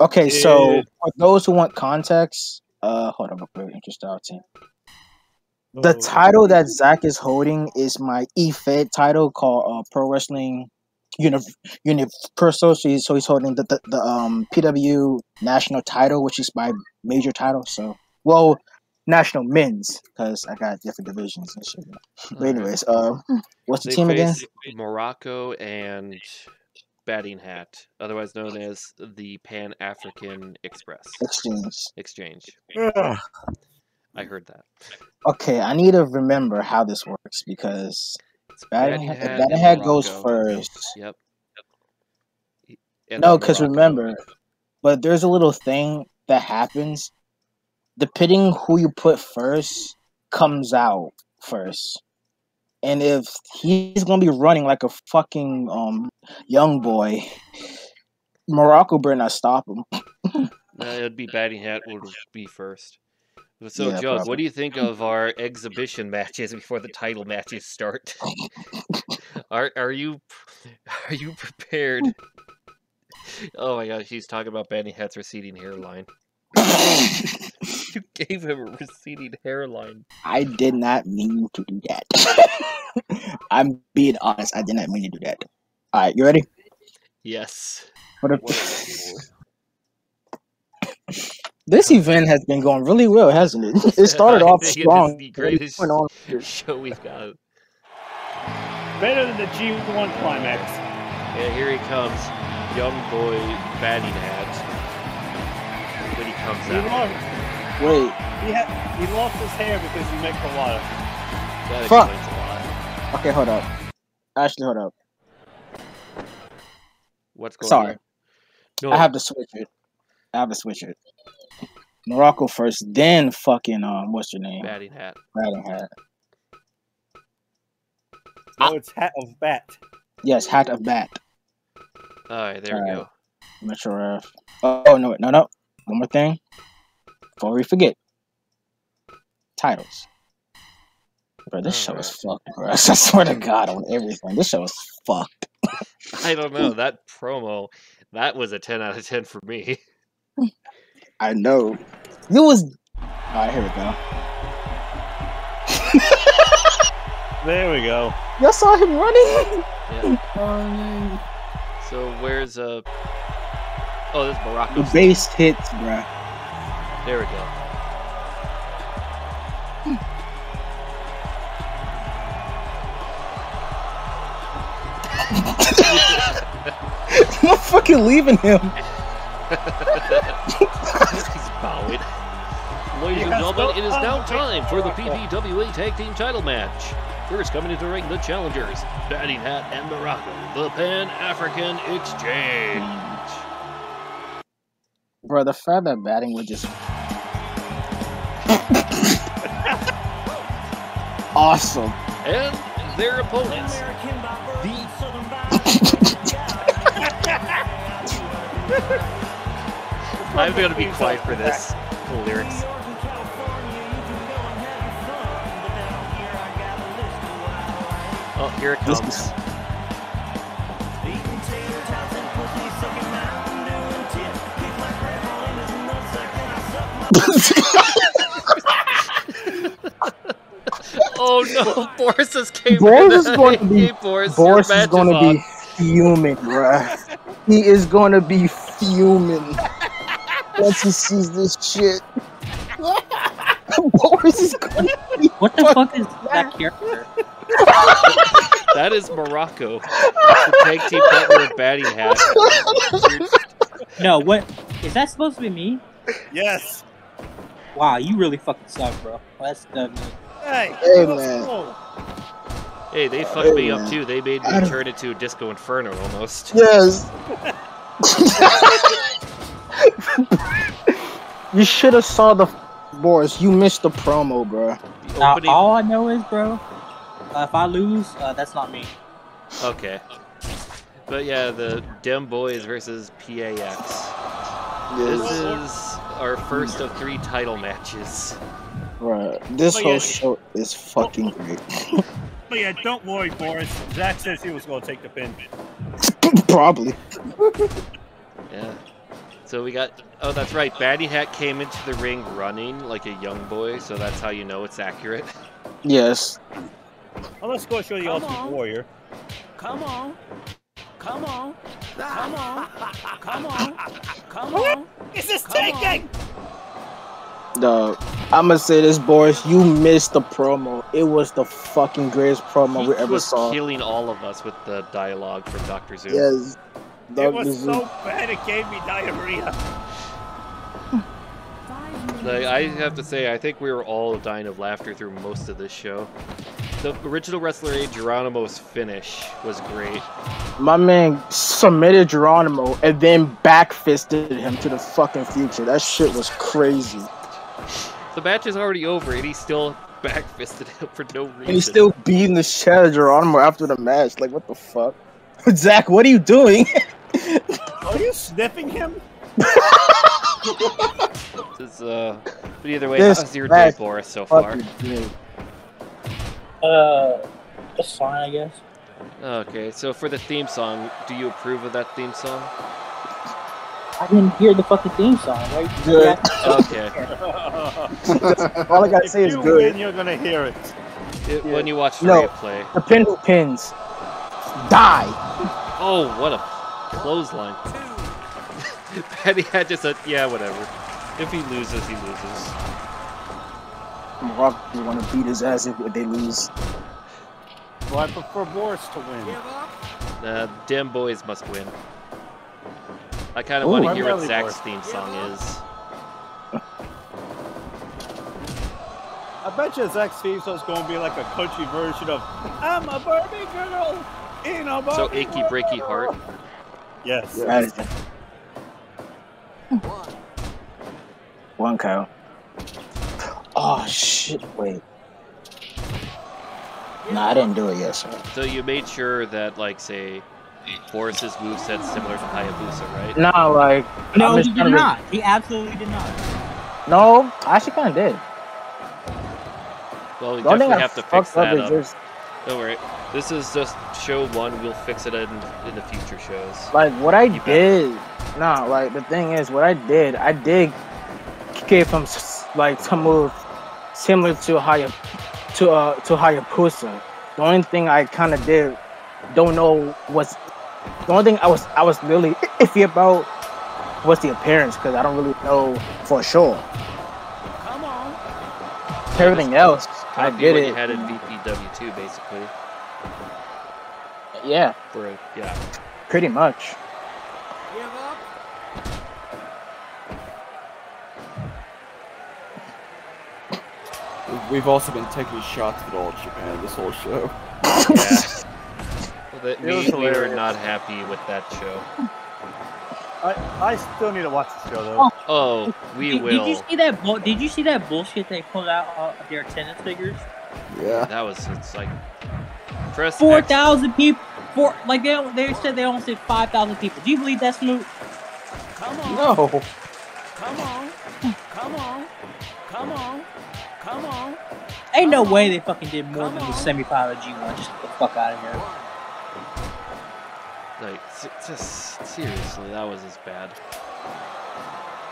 S1: okay. So for those who want context, uh, hold on, real quick, interest our team. The
S4: Oh,
S1: title that Zach is holding is my E-Fed title called uh, Pro Wrestling Uni- Universal. So he's, so he's holding the, the, the um PW national title, which is my major title. So, well, national men's because I got different divisions and shit. But
S2: Alright.
S1: anyways, uh, what's the
S2: They
S1: team again?
S2: Morocco and Batting Hat, otherwise known as the Pan African Express
S1: Exchange.
S2: Exchange.
S4: Ugh.
S2: I heard that.
S1: Okay, I need to remember how this works because
S2: It's
S1: Batting
S2: Batting
S1: Hat,
S2: Hat
S1: Batting
S2: and
S1: goes first.
S2: Yep. And
S1: No, because remember, but there's a little thing that happens. Depending who you put first, comes out first. And if he's gonna be running like a fucking um young boy, Morocco better not stop him.
S2: No, it'd be Batting Hat would be first. So,
S1: Yeah,
S2: Jug, what do you think of our exhibition matches before the title matches start? are are you are you prepared? Oh my gosh, he's talking about Batting Hat's receding hairline. You gave him a receding hairline.
S1: I did not mean to do that. I'm being honest. I did not mean to do that. All right, you ready?
S2: Yes.
S1: For the-
S3: What
S1: this event has been going really well, hasn't it? It started off
S2: think it is
S1: strong.
S2: the greatest-
S1: went on.
S2: Show we've got.
S4: Better than the G1 climax.
S2: Yeah, here he comes. Young boy Batting Hat. When he comes
S4: He
S2: out.
S4: lost,
S1: Wait,
S4: he, had, he lost his hair because he makes a lot of.
S2: That
S1: Fuck.
S2: explains a lot.
S1: okay, hold up. Actually, hold up.
S2: What's going
S1: Sorry.
S2: on? No,
S1: I have to switch it. I have to switch it. Morocco first, then fucking um, what's your name?
S2: batting hat.
S1: Batting hat.
S4: No, it's hat of bat.
S1: Yes, hat of bat.
S2: All right, there we go.
S1: Metro Ref. Oh no, no, no. One more thing. Before we forget. Titles. Bro, this show is fucked, bro. I swear to God on everything. This show is fucked.
S2: I don't know that promo. That was a ten out of ten for me.
S1: I know. It was. Alright, here we go.
S4: There we go.
S1: Y'all saw him running?
S2: Yeah. So where's uh? Oh, this is Morocco.
S1: the base hits, bro.
S2: There we go.
S1: I'm not fucking leaving him.
S2: He's bowing. Ladies and gentlemen, it is now
S4: um,
S2: time for the
S4: Morocco.
S2: PPWA Tag Team Title match. First coming into the ring, the challengers, Batting Hat and Morocco, the Pan African Exchange.
S1: Bro, the fact that batting was just awesome.
S2: And their opponents, the I'm gonna be quiet for this. The lyrics. Oh, here it
S1: This
S2: comes.
S1: is-
S2: Oh no, Boris just came
S1: Boris is going to be-
S2: Hey, Boris,
S1: Boris is going to be fuming, bruh. He is going to be fuming once he sees this shit. Boris is going to be.
S6: What the fuck is that character?
S2: That is Morocco, the tag team partner of Batting Hat.
S6: No, what is that supposed to be me?
S4: Yes.
S6: Wow, you really fucking suck, bro. That's the
S4: Hey.
S1: Hey, man.
S2: Hey, they fucked me
S1: Hey,
S2: up too. They made me
S1: don't-
S2: turn into a Disco Inferno almost.
S1: Yes. you should have saw the Boris. You missed the promo,
S2: bro.
S6: Now,
S2: opening-
S6: all I know is, bro, uh, if I lose, uh, that's not me.
S2: Okay. But yeah, the Dem Boys versus PAX. This is our first of three title matches.
S1: Right. This
S4: Oh,
S1: whole
S4: yeah.
S1: show is fucking great.
S4: But yeah, don't worry, Boris. Zach says he was going to take the pin.
S1: Probably.
S2: Yeah. So we got. Oh, that's right. Batty Hat came into the ring running like a young boy, so that's how you know it's accurate.
S1: Yes.
S4: Well, let's go show the
S7: Come
S4: Ultimate
S7: on.
S4: Warrior.
S7: Come on. Come on. Come on. Come on. Come on.
S4: This is
S7: Come on.
S4: taking.
S1: Dog. I'm gonna say this, Boris. You missed the promo. It was the fucking greatest promo
S2: he
S1: we ever
S2: was
S1: saw.
S2: killing all of us with the dialogue from Doctor Zoom.
S1: Yes.
S4: It was
S1: this is-
S4: so bad it gave me diarrhea.
S2: Like, I have to say, I think we were all dying of laughter through most of this show. The original Wrestler A Geronimo's finish was great.
S1: My man submitted Geronimo and then backfisted him to the fucking future. That shit was crazy.
S2: The match is already over, and he still backfisted him for no reason.
S1: And he's still beating the shit out of Geronimo after the match. Like, what the fuck? Zach, what are you doing?
S4: Are you sniffing him?
S2: This is, uh, but either way,
S1: This
S2: how's your day, Boris, so far?
S1: fucking great.
S6: Uh, that's fine, I guess.
S2: Okay, so for the theme song, do you approve of that theme song?
S6: I didn't hear the fucking theme song, right?
S1: Good.
S2: Okay.
S1: All I gotta
S4: if
S1: say is
S4: you
S1: good.
S4: win, you're gonna hear it.
S2: It- When you watch
S1: No.
S2: the replay.
S1: The pin who pins. Die.
S2: Oh, what a clothesline. Batty Hat just a, yeah, whatever. If he loses, he loses.
S1: Rock is gonna beat his ass if they lose.
S4: Well, I prefer Boris to win.
S2: Uh, Dem Boys must win. I kind of want to hear what Zach's
S4: bored.
S2: theme song is.
S4: I bet you Zach Steve's is going to be like a country version of "I'm a Barbie girl in a Barbie
S2: So achy breaky heart.
S4: Yes.
S1: That is one cow. Oh shit! Wait. No, I didn't do it yet, sir.
S2: So you made sure that, like, say, Boris's moveset's similar to Hayabusa, right?
S1: No, like
S6: No,
S1: I'm
S6: he did not. He absolutely did not.
S1: No, I actually kind of did.
S2: Well, we
S1: The only thing
S2: definitely have to fix that
S1: up
S2: up.
S1: just
S2: Don't worry. This is just show one. We'll fix it in, in the future shows.
S1: like what I
S2: You bet.
S1: did. Nah, like the thing is, what I did, I did gave him s- like some move similar to Haya, to uh to Hayabusa. The only thing I kind of did, don't know was the only thing I was I was really iffy about was the appearance because I don't really know for sure.
S7: Come on.
S1: Everything else, I did it.
S2: you had in VPW2, basically.
S1: Yeah,
S2: For a, yeah.
S1: pretty much.
S3: We've also been taking shots at all Japan this whole show.
S2: Yeah. That
S4: It
S2: we,
S4: was
S2: we were not happy with that show.
S4: I, I still need to watch the show though.
S2: Oh, we
S6: Did,
S2: will.
S6: did you see that? Bu- did you see that bullshit they pulled out uh, their attendance figures?
S3: Yeah.
S2: That was it's like press
S6: Four people. Four like they they said they almost said five thousand people. Do you believe that, Smoot?
S7: Come on.
S1: No,
S7: Come on. Come on. Come on. Come on.
S6: Ain't no way they fucking did more than the semifinal of G1. Just get the fuck out of here.
S2: Like, just seriously, that was as bad.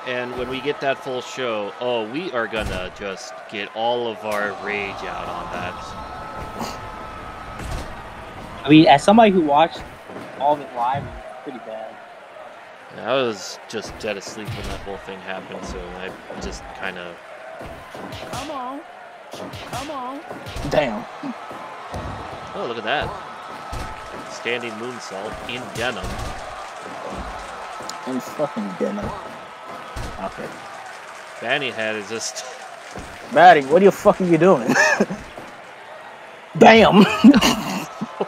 S2: And when we get that full show, oh, we are gonna just get all of our rage out on that.
S6: I mean, as somebody who watched all of it live, it's pretty bad.
S2: I was just dead asleep when that whole thing happened, so I just kind of.
S7: Come on. Come on.
S1: Damn.
S2: Oh, look at that! Standing moonsault in denim.
S1: And fucking denim. Okay.
S2: Banny Head is just.
S1: Batty, what the fuck are you doing? Damn.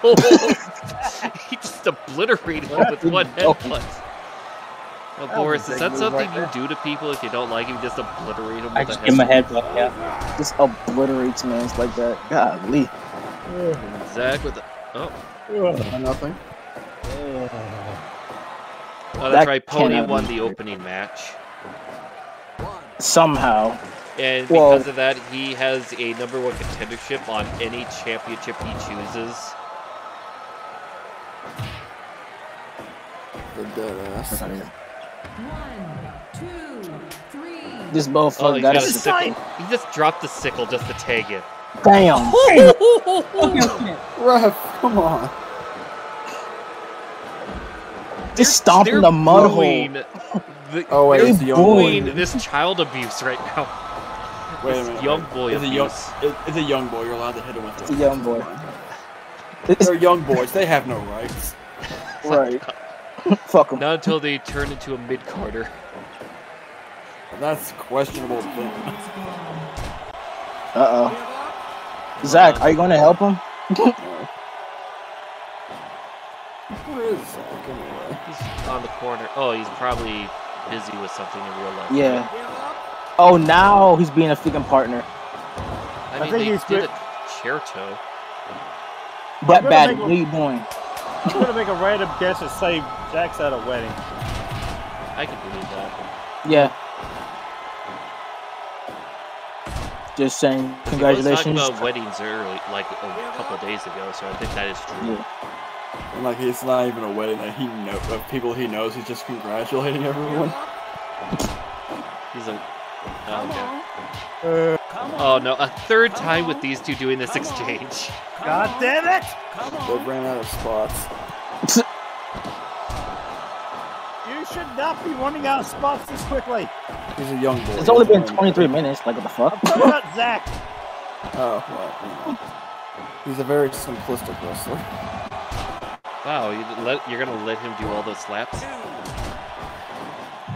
S2: Oh, he just obliterated him with one
S1: Oh.
S2: headbutt. Now, Boris, is that something
S4: right
S2: you
S4: there.
S2: do to people if you don't like him? Just obliterate them.
S6: I
S2: with
S6: just
S2: a
S6: give him a
S2: headbutt?
S6: headbutt, yeah.
S1: Just obliterates mans like that. Golly.
S2: Zach with the. Oh,
S4: Nothing.
S2: oh
S1: That
S2: that's right. Pony won the opening match.
S1: Somehow.
S2: And
S1: Well-
S2: because of that, he has a number one contendership on any championship he chooses.
S3: The dead
S1: This
S2: Oh,
S1: motherfucker
S2: he's
S1: got
S2: got
S1: a
S2: a sickle. He just dropped the sickle just to tag it.
S1: Damn.
S6: Okay, okay.
S3: Ref, come on.
S1: Just stomping
S2: They're
S1: the mud hole.
S2: The,
S3: Oh, wait,
S2: they're
S3: the young
S2: booing
S3: boy.
S2: this child abuse right now.
S3: Wait a
S2: This
S3: minute.
S2: young boy
S3: It's a young, it's a young boy. You're allowed to hit him with
S1: It's a young boy.
S3: They're young boys. They have no rights.
S1: right. Fuck him.
S2: Not until they turn into a mid carder.
S3: That's questionable.
S1: Uh oh. Zach, are you going to help him?
S3: Where is Zach anyway?
S2: He's on the corner. Oh, he's probably busy with something in real life.
S1: Yeah. Oh, now he's being a freaking partner.
S2: I
S4: I think
S2: they
S4: he's
S2: did
S4: good.
S2: a chair toe.
S1: But
S4: gonna
S1: bad.
S4: make
S1: What are you doing?
S4: I'm gonna make a random guess and say Jack's at a wedding.
S2: I can believe that.
S1: Yeah. Just saying,
S2: We
S1: congratulations.
S2: was talking about weddings early, like a couple days ago, so I think that is true.
S1: Yeah.
S3: And like it's not even a wedding that he know of people he knows. He's just congratulating everyone.
S2: He's like, Oh, okay. Oh no, a third time with these two doing this exchange.
S4: God damn it!
S3: They ran out of spots.
S4: You should not be running out of spots this quickly.
S3: He's a young boy.
S1: It's only been 23 minutes. Like, what the
S4: I'm
S1: fuck?
S4: talking about Zach.
S3: Oh well. you. He's a very simplistic wrestler.
S2: Wow, you let, you're gonna let him do all those slaps?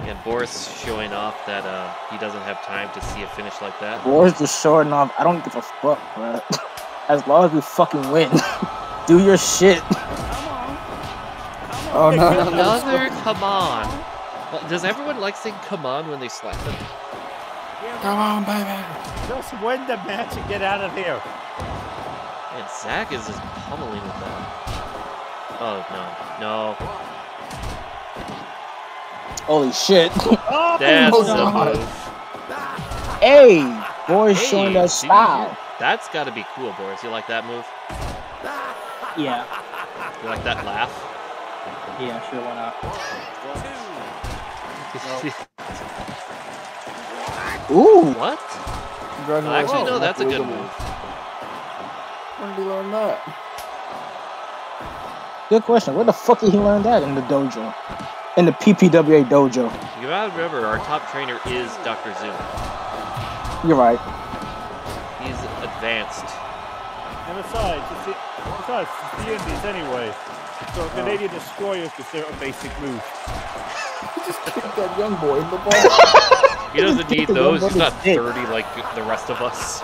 S2: And Boris showing off that uh, he doesn't have time to see a finish like that.
S1: Boris just showing off. I don't give a fuck, bro. As long as we fucking win. Do your shit.
S3: Oh no! no, no.
S2: Another come on. Does everyone like saying come on when they slap him?
S3: Come on, baby.
S4: Just win the match and get out of here.
S2: And Zach is just pummeling with that. Oh no, no.
S1: Holy shit.
S4: Oh,
S2: That's
S1: Oh,
S2: the
S1: God.
S2: move.
S1: hey, War's showing
S2: Hey,
S1: that
S2: see?
S1: style.
S2: That's gotta be cool, Boris. You like that move?
S6: Yeah,
S2: You like that laugh?
S6: yeah, sure, why not?
S1: Ooh.
S2: what?
S3: Congratulations.
S2: Actually, no, that's a good
S3: the
S2: move.
S3: When did he learn that?
S1: Good question. Where the fuck did he learn that in the dojo? In the PPWA dojo.
S2: You gotta remember, our top trainer is Dr. Zoom.
S1: You're right.
S2: He's advanced.
S4: And besides, it's the, besides, it's the Indies anyway. So Canadian destroyers consider a basic move.
S3: He just kicked that young boy in the ball.
S2: He doesn't need those. He's not
S1: dick.
S2: 30 like the rest of us.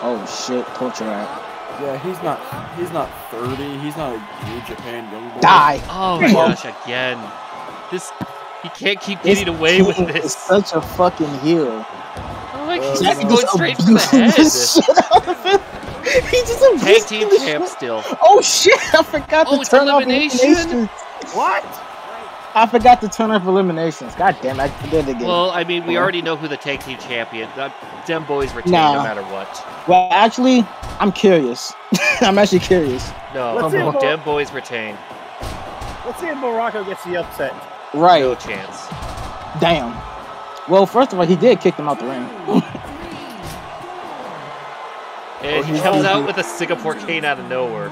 S1: Oh shit, torture act.
S3: yeah, he's not. He's not 30. He's not a New Japan young boy.
S1: Die.
S2: Oh my gosh, again. This. He can't keep getting away with
S1: kid is
S2: this.
S1: such a fucking heel.
S2: Oh my
S3: Uh,
S2: he's
S1: Zach
S2: going straight for the head.
S1: the shit out him. He just
S2: Tag team
S1: the
S2: champ
S1: shit.
S2: still.
S1: Oh shit! I forgot
S2: Oh,
S1: to
S2: it's
S1: turn off
S2: elimination?
S1: elimination.
S4: What?
S1: I forgot to turn off eliminations. God damn, I did it again.
S2: Well, I mean, we already know who the tag team champion. That them boys retain
S1: Nah.
S2: no matter what.
S1: Well, actually, I'm curious. I'm actually curious.
S2: No,
S4: Let's see
S2: them boys retain.
S4: Let's see if Morocco gets the upset.
S1: Right.
S2: No chance.
S1: Damn. Well, first of all, he did kick them out the ring.
S2: And oh, he
S3: he's
S2: comes out with a Singapore cane out of nowhere.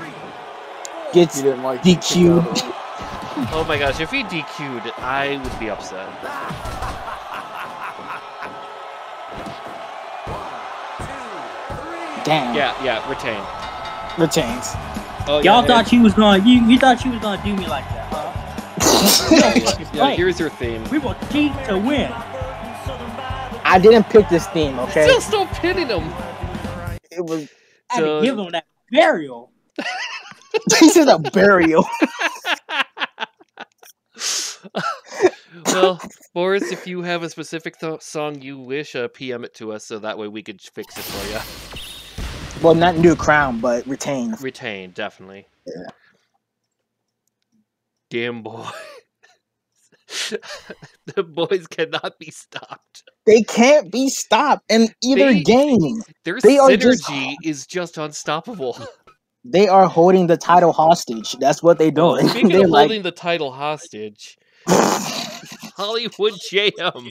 S1: Gets
S3: He didn't like
S1: DQ'd.
S2: Oh my gosh, if he DQ'd, I would be upset.
S1: Damn.
S2: Yeah, yeah, retain.
S1: Retains.
S2: Oh,
S6: Y'all
S2: yeah,
S6: thought she was gonna you you thought she was gonna do me like that, huh?
S2: Yeah, yeah, here's your theme.
S6: We will cheat to win.
S1: I didn't pick this theme, okay?
S2: Still, still pinning him.
S1: It was.
S6: I had
S2: So-
S6: to give them that burial.
S1: This is a burial.
S2: well, Boris, if you have a specific th- song you wish, uh, PM it to us so that way we could fix it for you.
S1: Well, not new crown, but retain.
S2: Retain, definitely.
S1: Yeah.
S2: Damn boy. the boys cannot be stopped.
S1: They can't be stopped in either
S2: They-
S1: game.
S2: Their
S1: They are
S2: synergy
S1: just-
S2: is just unstoppable.
S1: They are holding the title hostage. That's what they're doing.
S2: Speaking
S1: they're
S2: of
S1: like,
S2: holding the title hostage, Hollywood JM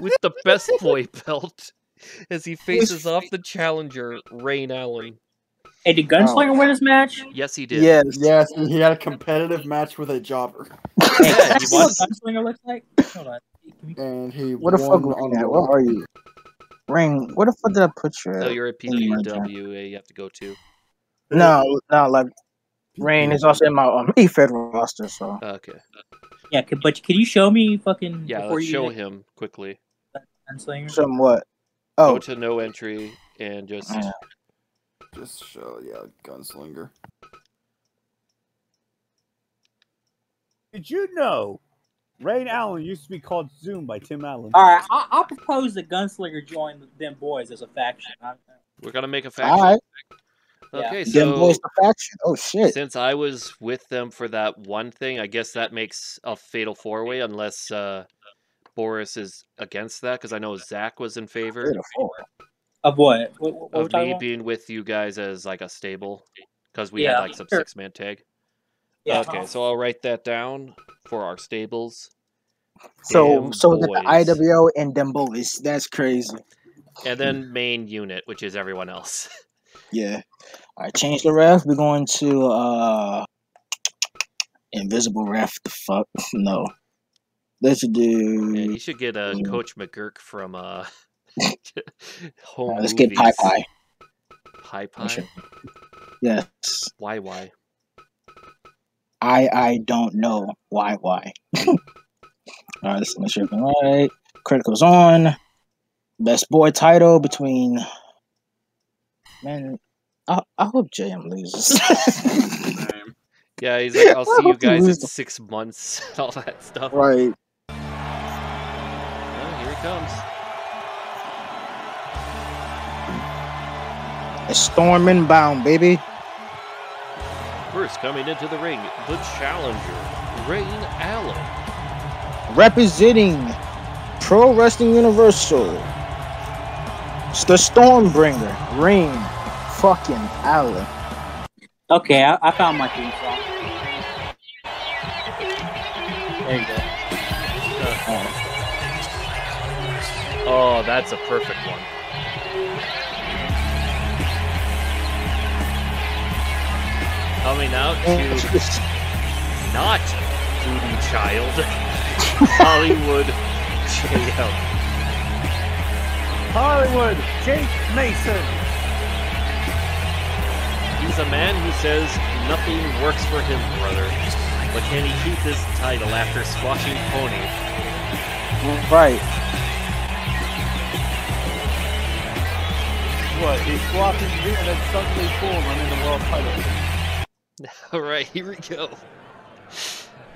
S2: with the best boy belt as he faces off the challenger, Rain Allen.
S6: Hey, did Gunslinger win this match?
S2: Yes, he did.
S1: yes.
S3: Yes, and he had a competitive match with a jobber,
S2: Yeah, he
S6: That's what. Gunslinger looks like. Hold on.
S3: And he
S1: What the fuck,
S3: won
S1: Ring?
S3: on the
S1: Where are you? Ring, What the fuck did I put your?
S2: No, you're a
S1: in my
S2: PPW. You have to go to.
S1: No, no, like Rain is also in my um, federal roster. So
S2: Okay.
S6: Yeah, can, but can you show me fucking
S2: Yeah,
S6: before
S2: let's
S6: you
S2: show
S6: get
S2: him quickly.
S6: Gunslinger?
S1: some what? Oh.
S2: Go
S1: Oh,
S2: to no entry and just.
S1: Yeah.
S3: Just show, yeah, gunslinger.
S4: Did you know Rain Allen used to be called Zoom by Tim Allen?
S6: All right, I, I'll propose that Gunslinger join them boys as a faction. I,
S2: We're gonna make a faction.
S1: all right.
S6: Yeah.
S2: Okay,
S1: Them boys the faction. Oh shit.
S2: since I was with them for that one thing, I guess that makes a fatal four way unless uh, Boris is against that because I know Zach was in favor
S1: Beautiful.
S6: Of what? What, what, what
S2: of
S6: talking
S2: me
S6: about?
S2: being with you guys as like a stable because we
S6: Yeah,
S2: had like some
S6: sure.
S2: six man tag.
S6: Yeah.
S2: Okay, so I'll write that down for our stables.
S1: So
S2: Damn
S1: so we got the
S2: boys.
S1: IWO and them boys. That's crazy.
S2: And then main unit, which is everyone else.
S1: Yeah. All right, change the ref. We're going to uh invisible ref. The fuck no. Let's
S2: Yeah,
S1: do.
S2: you should get uh,
S1: Mm.
S2: Coach McGurk from uh, home.
S1: uh, let's get Pie
S2: Movies.
S1: Pie.
S2: Pie
S1: Sure. Yes.
S2: Why? Why?
S1: I I don't know why why. All right, let's make sure everything right. Critical's on. Best boy title between. Man, I, I hope JM loses.
S2: Yeah, he's like, I'll see you guys in six months and all that stuff.
S1: right.
S2: Oh, here he comes.
S1: It's storming bound, baby.
S2: First coming into the ring, the challenger, Rain Allen.
S1: Representing Pro Wrestling Universal. It's the Stormbringer. Ring. Fucking Allen.
S6: Okay, I, I found my theme song. There you go.
S2: Oh, that's a perfect one. Coming out to not Booty Child, Hollywood JM.
S4: Hollywood, Jake Mason.
S2: He's a man who says nothing works for him, brother. But can he keep this title after squashing Pony?
S1: Right.
S4: What? He's swapping me and then suddenly I'm in the world title.
S2: All right, here we go.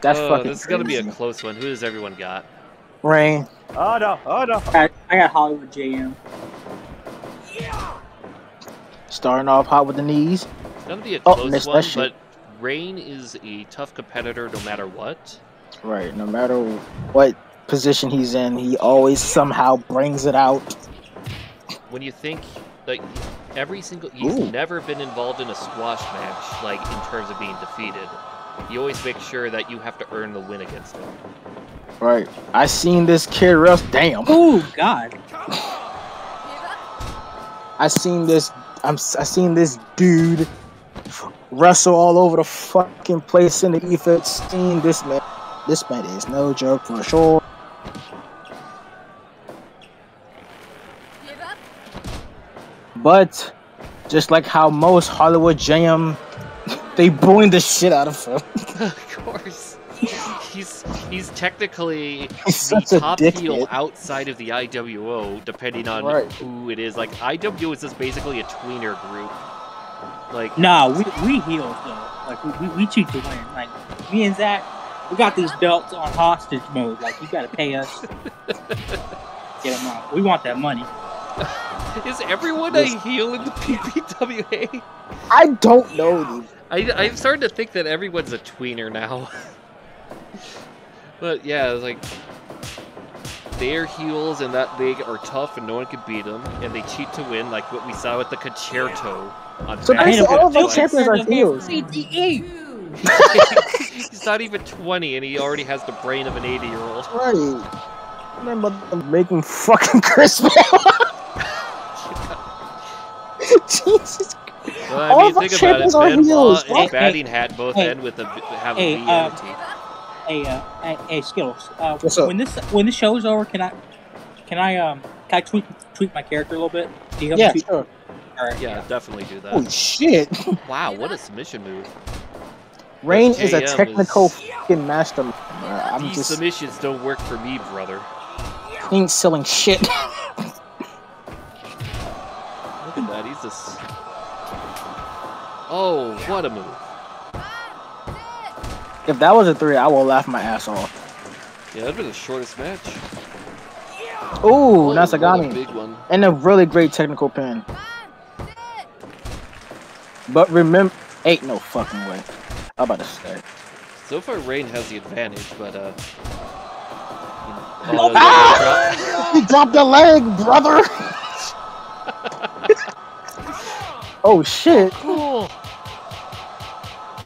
S1: That's
S2: oh,
S1: fucking
S2: this is gonna be a close one. Who does everyone got?
S1: Rain.
S4: Oh no, oh no.
S6: I, I got Hollywood JM. Yeah.
S1: Starting off hot with the knees.
S2: It's gonna be a
S1: Oh,
S2: close
S1: missed that
S2: one,
S1: shit.
S2: but Rain is a tough competitor no matter what.
S1: Right. No matter what position he's in, he always somehow brings it out.
S2: When you think like every single he's
S1: Ooh.
S2: never been involved in a squash match like in terms of being defeated. You always make sure that you have to earn the win against him.
S1: Right. I seen this kid wrestle. Damn.
S6: Oh God.
S1: I seen this. I'm. I seen this dude wrestle all over the fucking place in the ether. Seen this man. This man is no joke for sure. But just like how most Hollywood jam, they booing the shit out of him.
S2: of course. He's he's technically
S1: He's
S2: the
S1: such a
S2: top heel outside of the IWO, depending on
S1: Right.
S2: who it is. Like IWO is just basically a tweener group. Like
S6: Nah, we we heels though. Like we, we, we cheat to win. Like me and Zach, we got these belts on hostage mode. Like you gotta pay us. Get them off. We want that money.
S2: is everyone a heel in the PPWA?
S1: I don't know, dude.
S2: I, I'm starting to think that everyone's a tweener now. but yeah, it's like they're heels and that they are tough and no one can beat them, and they cheat to win, like what we saw with the concerto on
S1: So
S2: Smash
S1: basically, all of our champions are heels.
S8: Two.
S2: He's not even 20, and he already has the brain of an 80 year old.
S1: Right. Remember them making fucking Christmas. Jesus.
S2: Well, I
S1: All
S2: mean,
S1: of our
S2: think about it.
S1: champions are
S2: Benoit
S1: heels.
S2: and
S1: What?
S2: Batty Hat both
S6: Hey.
S2: end with a have
S6: Hey,
S2: a V
S6: um,
S2: and a T.
S6: Hey, uh, hey, hey Skittles. Uh,
S1: What's up?
S6: when this when this show is over, can I can I um can I tweak tweak my character a little bit? Do you help
S1: Yeah,
S6: me tweak?
S1: sure.
S6: All right.
S2: Yeah, definitely do that.
S1: Holy shit.
S2: Wow, what a submission move.
S1: Rain is a
S2: JM is-
S1: technical fucking master. bruh. I'm
S2: These
S1: just
S2: submissions don't work for me, brother.
S1: he ain't selling shit.
S2: That, he's just. Oh, what a move.
S1: if that was a three, I will laugh my ass off.
S2: Yeah, that'd been the shortest match.
S1: Ooh,
S2: Oh,
S1: Nasagami.
S2: big one.
S1: And a really great technical pin. But remember, ain't no fucking way. I'm about to say.
S2: So far, Rain has the advantage, but uh.
S1: Ah! He dropped a leg, brother. oh shit.
S2: Oh,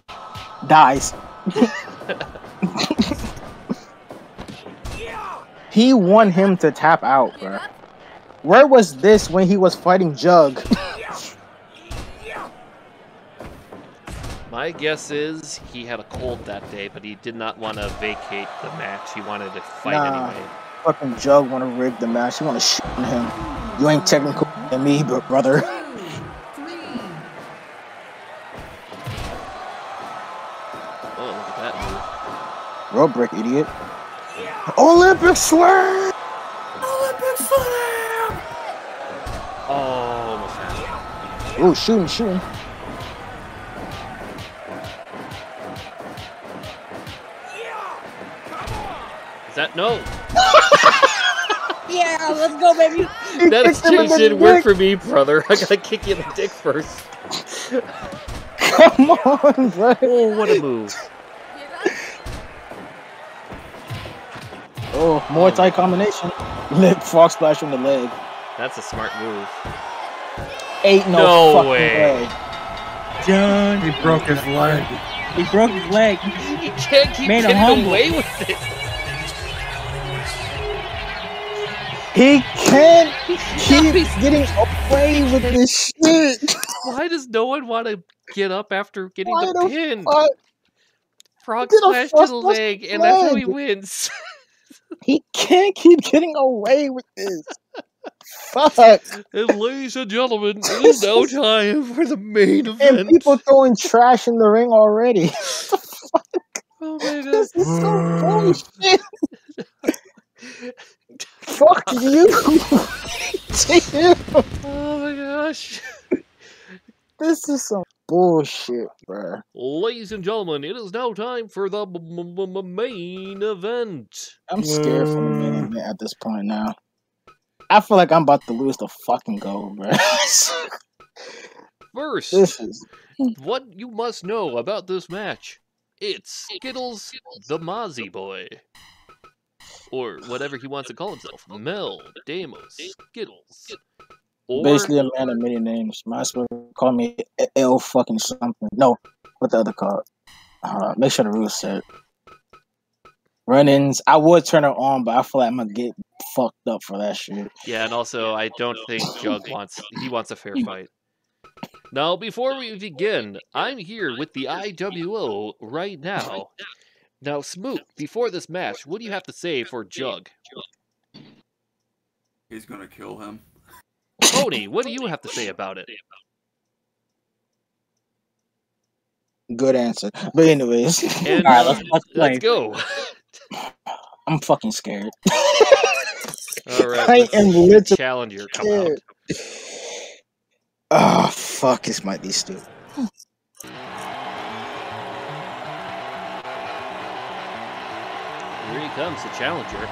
S2: cool.
S1: Dies. he won him to tap out, bro. Where was this when he was fighting Jug?
S2: My guess is he had a cold that day, but he did not want to vacate the match. He wanted to fight
S1: Nah.
S2: anyway.
S1: Fucking Jug want to rig the match. He want to shit on him. You ain't technical than me, but brother. Road brick, idiot. Olympic slam. Olympic slam!
S2: Oh, almost had it.
S1: Ooh, shooting, shooting.
S2: Is that no?
S6: Yeah, let's go, baby.
S2: That
S1: kicked him
S2: exchange didn't work for me, brother. I gotta kick you in the dick first.
S1: Come on, bro.
S2: Oh, what a move.
S1: Oh, Muay Thai combination. Lip frog splash on the leg.
S2: That's a smart move.
S1: Ain't no,
S2: No
S1: fucking
S2: way.
S1: way.
S6: John,
S3: He broke his leg.
S6: he broke his leg.
S2: You can't keep
S6: Made
S2: getting away with it.
S1: He can't keep getting away with this shit.
S2: Why does no one want to get up after getting
S1: Why
S2: the
S1: the
S2: pin? Frog splash to the
S1: splash
S2: leg, and that's how he wins.
S1: He can't keep getting away with this. Fuck.
S2: and ladies and gentlemen, it is now time for the main event.
S1: And people throwing trash in the ring already.
S2: oh my god.
S1: This is so bullshit. Fuck you. Damn.
S2: Oh my gosh.
S1: This is some bullshit, bruh.
S2: Ladies and gentlemen, it is now time for the main event.
S1: I'm scared for the main event at this point now. I feel like I'm about to lose the fucking goal, bruh.
S2: First,
S1: is
S2: what you must know about this match. It's Skittles the Mozzie Boy. Or whatever he wants to call himself. Mel, Deimos, Skittles. Or
S1: Basically, a man of many names. Might as well call me L fucking something. No, what the other card? Uh, make sure the rules said. Run-ins. I would turn it on, but I feel like I'm gonna get fucked up for that shit.
S2: Yeah, and also I don't think Jug wants he wants a fair fight. Now, before we begin, I'm here with the IWO right now. Now, Smook, before this match, what do you have to say for Jug?
S3: He's gonna kill him.
S2: Tony, what do you have to say about it?
S1: Good answer. But anyways,
S2: And
S6: All right,
S2: uh,
S6: let's- let's
S2: let's go.
S1: I'm fucking scared.
S2: All right,
S1: I
S2: let's
S1: am
S2: see the
S1: literally
S2: challenger come out.
S1: Oh fuck! This might be stupid.
S2: Here he comes, the challenger.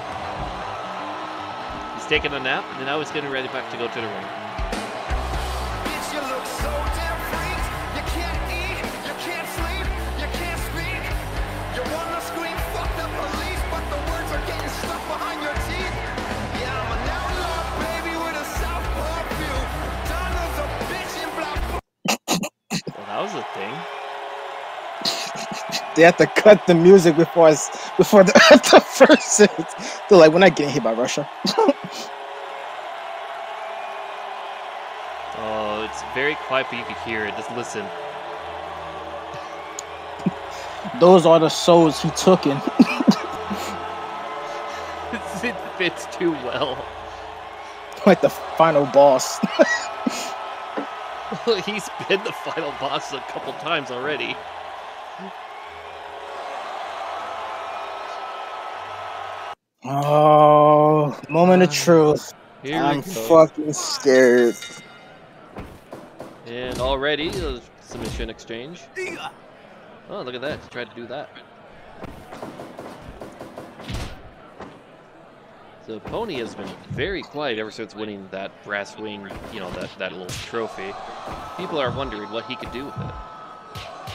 S2: Taking a nap, and now he's getting ready back to go to the ring.
S9: Bitch, you look so damn freak. You can't eat, you can't sleep, you can't speak. You wanna scream, fuck the police, but the words are getting stuck behind your teeth. Yeah, I'm an outlaw, baby, with a southpaw view. Donald's a bitch in black.
S2: Well, that was a thing.
S1: They have to cut the music before before the, the first. They're like, we're not getting hit by Russia.
S2: Oh, it's very quiet, but you can hear it. Just listen.
S1: Those are the souls he took in.
S2: it fits too well.
S1: like the final boss.
S2: He's been the final boss a couple times already.
S1: Oh, moment of ah, truth.
S2: Here
S1: I'm fucking scared.
S2: And already a submission exchange. Oh, look at that. He tried to do that. The Pony has been very quiet ever since winning that brass ring, you know, that, that little trophy. People are wondering what he could do with it.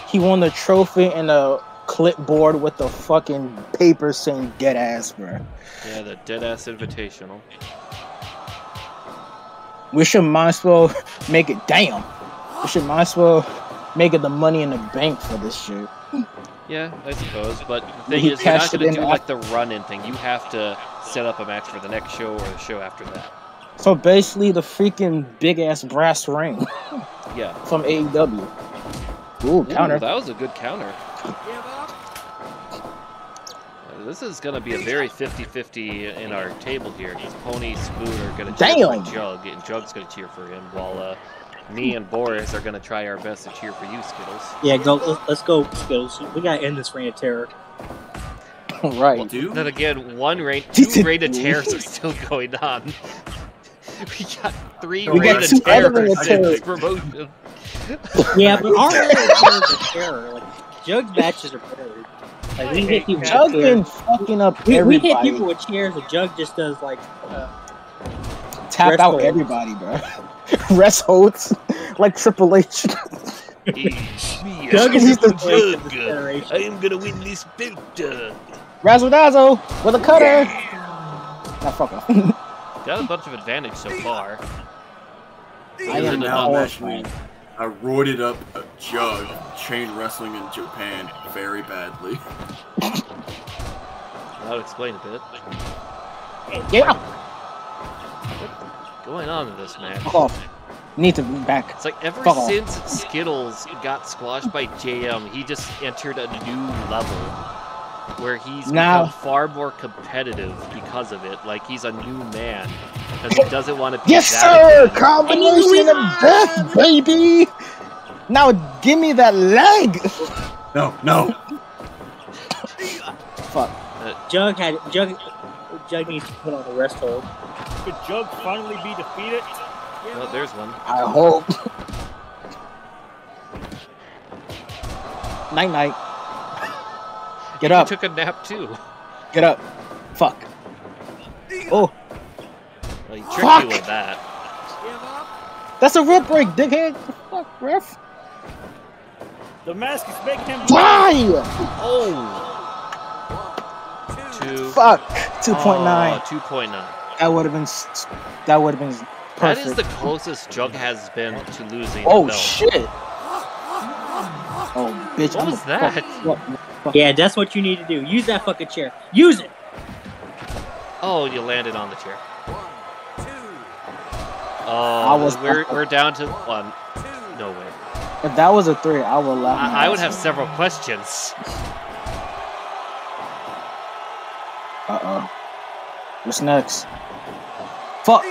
S1: He won the trophy and a clipboard with the fucking paper saying dead ass, bro.
S2: Yeah, the dead ass Invitational.
S1: We should might as well make it damn. We should might as well make it the money in the bank for this shit.
S2: Yeah, I suppose. But the thing
S1: He
S2: is, you're not going to do
S1: af-
S2: like the run-in thing. You have to set up a match for the next show or the show after that.
S1: So basically, the freaking big ass brass ring
S2: Yeah.
S1: from AEW. Ooh, counter.
S2: Ooh, that was a good counter. This is going to be a very 50-50 in our table here. 'cause Pony, Spoon are going to cheer
S1: Damn!
S2: for Jug, and Jug's going to cheer for him, while uh, me and Boris are going to try our best to cheer for you, Skittles.
S6: Yeah, go. Let's, let's go, Skittles. We gotta end this reign of terror.
S1: right.
S3: Do?
S2: Then again, one rain, two
S1: said-
S2: rain of terrors are still going on. we got three
S1: We
S2: rain
S1: got
S2: of
S1: two other
S2: terrors
S1: Reign of
S2: in this
S1: Terror.
S2: promotion.
S6: Yeah, but our reign of terror is terror. Like, Jug's matches are terror. Like we hit people with
S1: Jug
S6: chairs.
S1: been fucking up
S6: We, we hit people with chairs. and Jug just does like. Uh,
S1: Tap out
S6: hold.
S1: everybody, bro. Rest holds like Triple H.
S2: It's me,
S6: Jug is the
S1: the
S6: voice of this generation.
S2: I am gonna win this belt. uh.
S1: Razzle dazzle with a cutter. Nah, fuck off.
S2: Got a bunch of advantage so far.
S1: I
S3: I am
S1: am
S3: now
S1: horrified.
S3: imagining I roided up a jug chain wrestling in Japan very badly.
S2: That would explain a bit.
S1: Yeah.
S2: Going on in this match.
S1: Fuck off. Need to be back.
S2: It's like ever
S1: Fuck off.
S2: since Skittles got squashed by JM, he just entered a new level where he's
S1: Now-
S2: become far more competitive because of it. Like he's a new man because he doesn't want to be
S1: Yes,
S2: that
S1: sir.
S2: again.
S1: Combination of death, baby. Now give me that leg.
S3: No, no.
S1: Fuck.
S6: Jug had Jug. Jug needs to put on the rest hold.
S4: Could Jug finally be defeated?
S2: Oh, there's one.
S1: I hope. Night night. Get
S2: He
S1: up.
S2: took a nap too.
S1: Get up. Fuck. Oh,
S2: Well, he tricked
S1: Fuck.
S2: you with that.
S1: that's a rip break, dickhead. Fuck, ref.
S4: The mask is making him
S1: Die!
S2: Oh. Two.
S1: Fuck. Two point nine.
S2: Oh, 2.9.
S1: That would have been. That would have been
S2: That
S1: perfect.
S2: is the closest Jug has been to losing.
S1: Oh
S2: the
S1: shit! Oh bitch!
S2: What
S1: I'm
S2: was that?
S1: fuck- fuck-
S6: Yeah, that's what you need to do. Use that fucking chair. Use it.
S2: Oh, you landed on the chair.
S1: I
S2: Oh,
S1: was-
S2: we're, we're down to one. No way.
S1: If that was a three, I would laugh.
S2: I, I would have several questions.
S1: Uh oh. What's next? Fuck!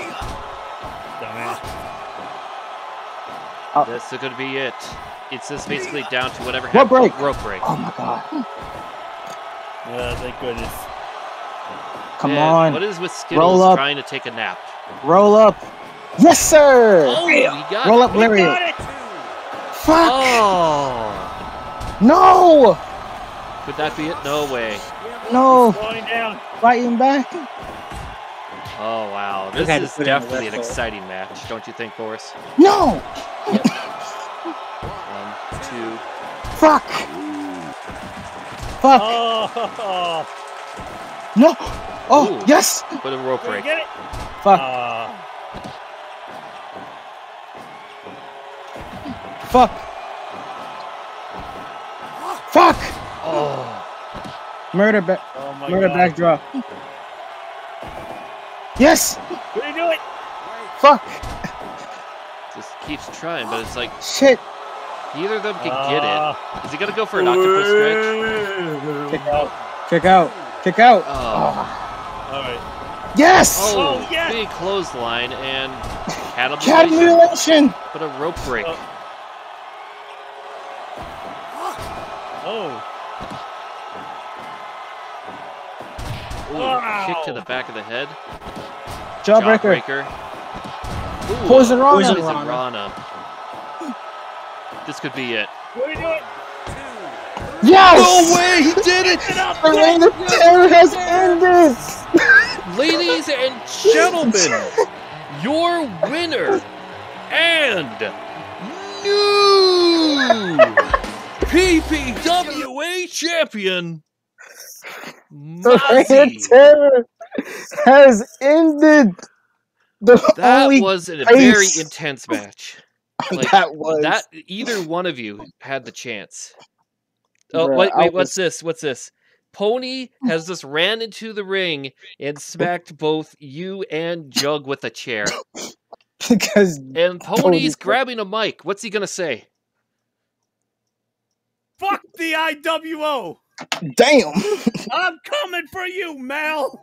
S4: Dumbass.
S2: This is going to be it. It's just basically down to whatever
S1: Rope break.
S2: Rope break.
S1: Oh my god!
S4: Yeah, thank goodness.
S1: Come
S2: And
S1: on!
S2: What is with
S1: Roll up.
S2: trying to take a nap?
S1: Roll up! Yes, sir!
S2: Oh, he got
S1: Roll
S2: it.
S1: up, Lariat!
S4: Got it!
S1: Fuck!
S2: Oh,
S1: No!
S2: could that be it? No way.
S1: No!
S4: Going down.
S1: Fighting back!
S2: Oh wow, this is
S6: put in the
S2: definitely an exciting match, don't you think, Boris?
S1: No!
S2: One, two.
S1: Fuck! Fuck!
S4: Oh,
S1: No! Oh,
S2: Ooh.
S1: yes!
S2: With a rope break.
S4: get it?
S1: Fuck!
S4: Uh,
S1: Fuck! Fuck!
S2: Oh,
S1: Murder back.
S4: oh
S1: Murder
S4: god.
S1: backdrop. Yes!
S4: Did he do it?
S1: Fuck!
S2: just keeps trying, but it's like
S1: Shit!
S2: Neither of them can get
S4: Uh,
S2: it. Is he gonna go for an octopus stretch?
S1: Kick out! Kick out! Kick out!
S2: Oh,
S4: All right.
S1: Yes!
S2: oh,
S4: Oh, yes!
S2: big clothesline and
S1: Cat
S2: cannibalization, but a rope break.
S4: Oh. Oh.
S2: Ooh,
S4: Wow.
S2: kick to the back of the head.
S1: Jawbreaker!
S2: Jawbreaker. Ooh,
S1: Poison
S2: uh,
S1: Rana.
S2: Poison Rana. This could be it.
S4: Did do it?
S1: Yes!
S2: No way, he did it!
S1: The reign of terror has ended!
S2: Ladies and gentlemen, your winner and new PPWA champion,
S1: The reign of terror has ended! The
S2: That was a very intense match. like,
S1: that was
S2: That either one of you had the chance. Oh
S1: Bruh,
S2: wait,
S1: I
S2: wait, what's
S1: was-
S2: this? What's this? Pony has just ran into the ring and smacked both you and Jug with a chair.
S1: because
S2: And Pony's
S1: Pony's-
S2: grabbing a mic. What's he gonna say?
S4: Fuck the IWO!
S1: damn!
S4: I'm coming for you, Mel!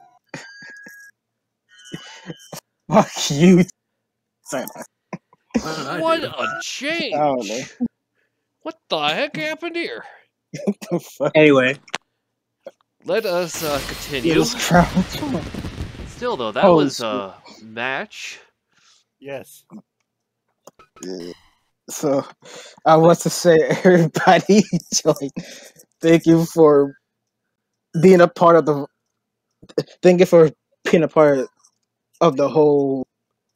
S1: Fuck you! Sorry.
S3: How
S2: What
S3: do?
S2: a change!
S1: I don't know.
S2: What the heck happened here?
S1: The fuck?
S6: Anyway,
S2: Let us uh, continue.
S1: This crowd.
S2: Still though, that
S1: Oh,
S2: was
S1: sweet.
S2: a match.
S4: Yes.
S1: So I want to say everybody join. Thank you for being a part of the thank you for being a part of the whole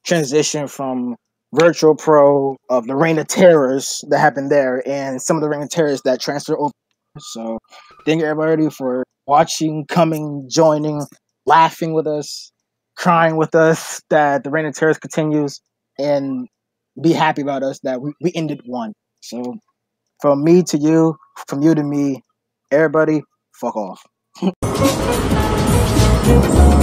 S1: transition from virtual pro of the reign of terrors that happened there and some of the reign of terrors that transfer over. So thank you everybody for watching, coming, joining, laughing with us, crying with us that the reign of terrors continues and be happy about us that we, we ended one. So from me to you, from you to me, everybody, fuck off.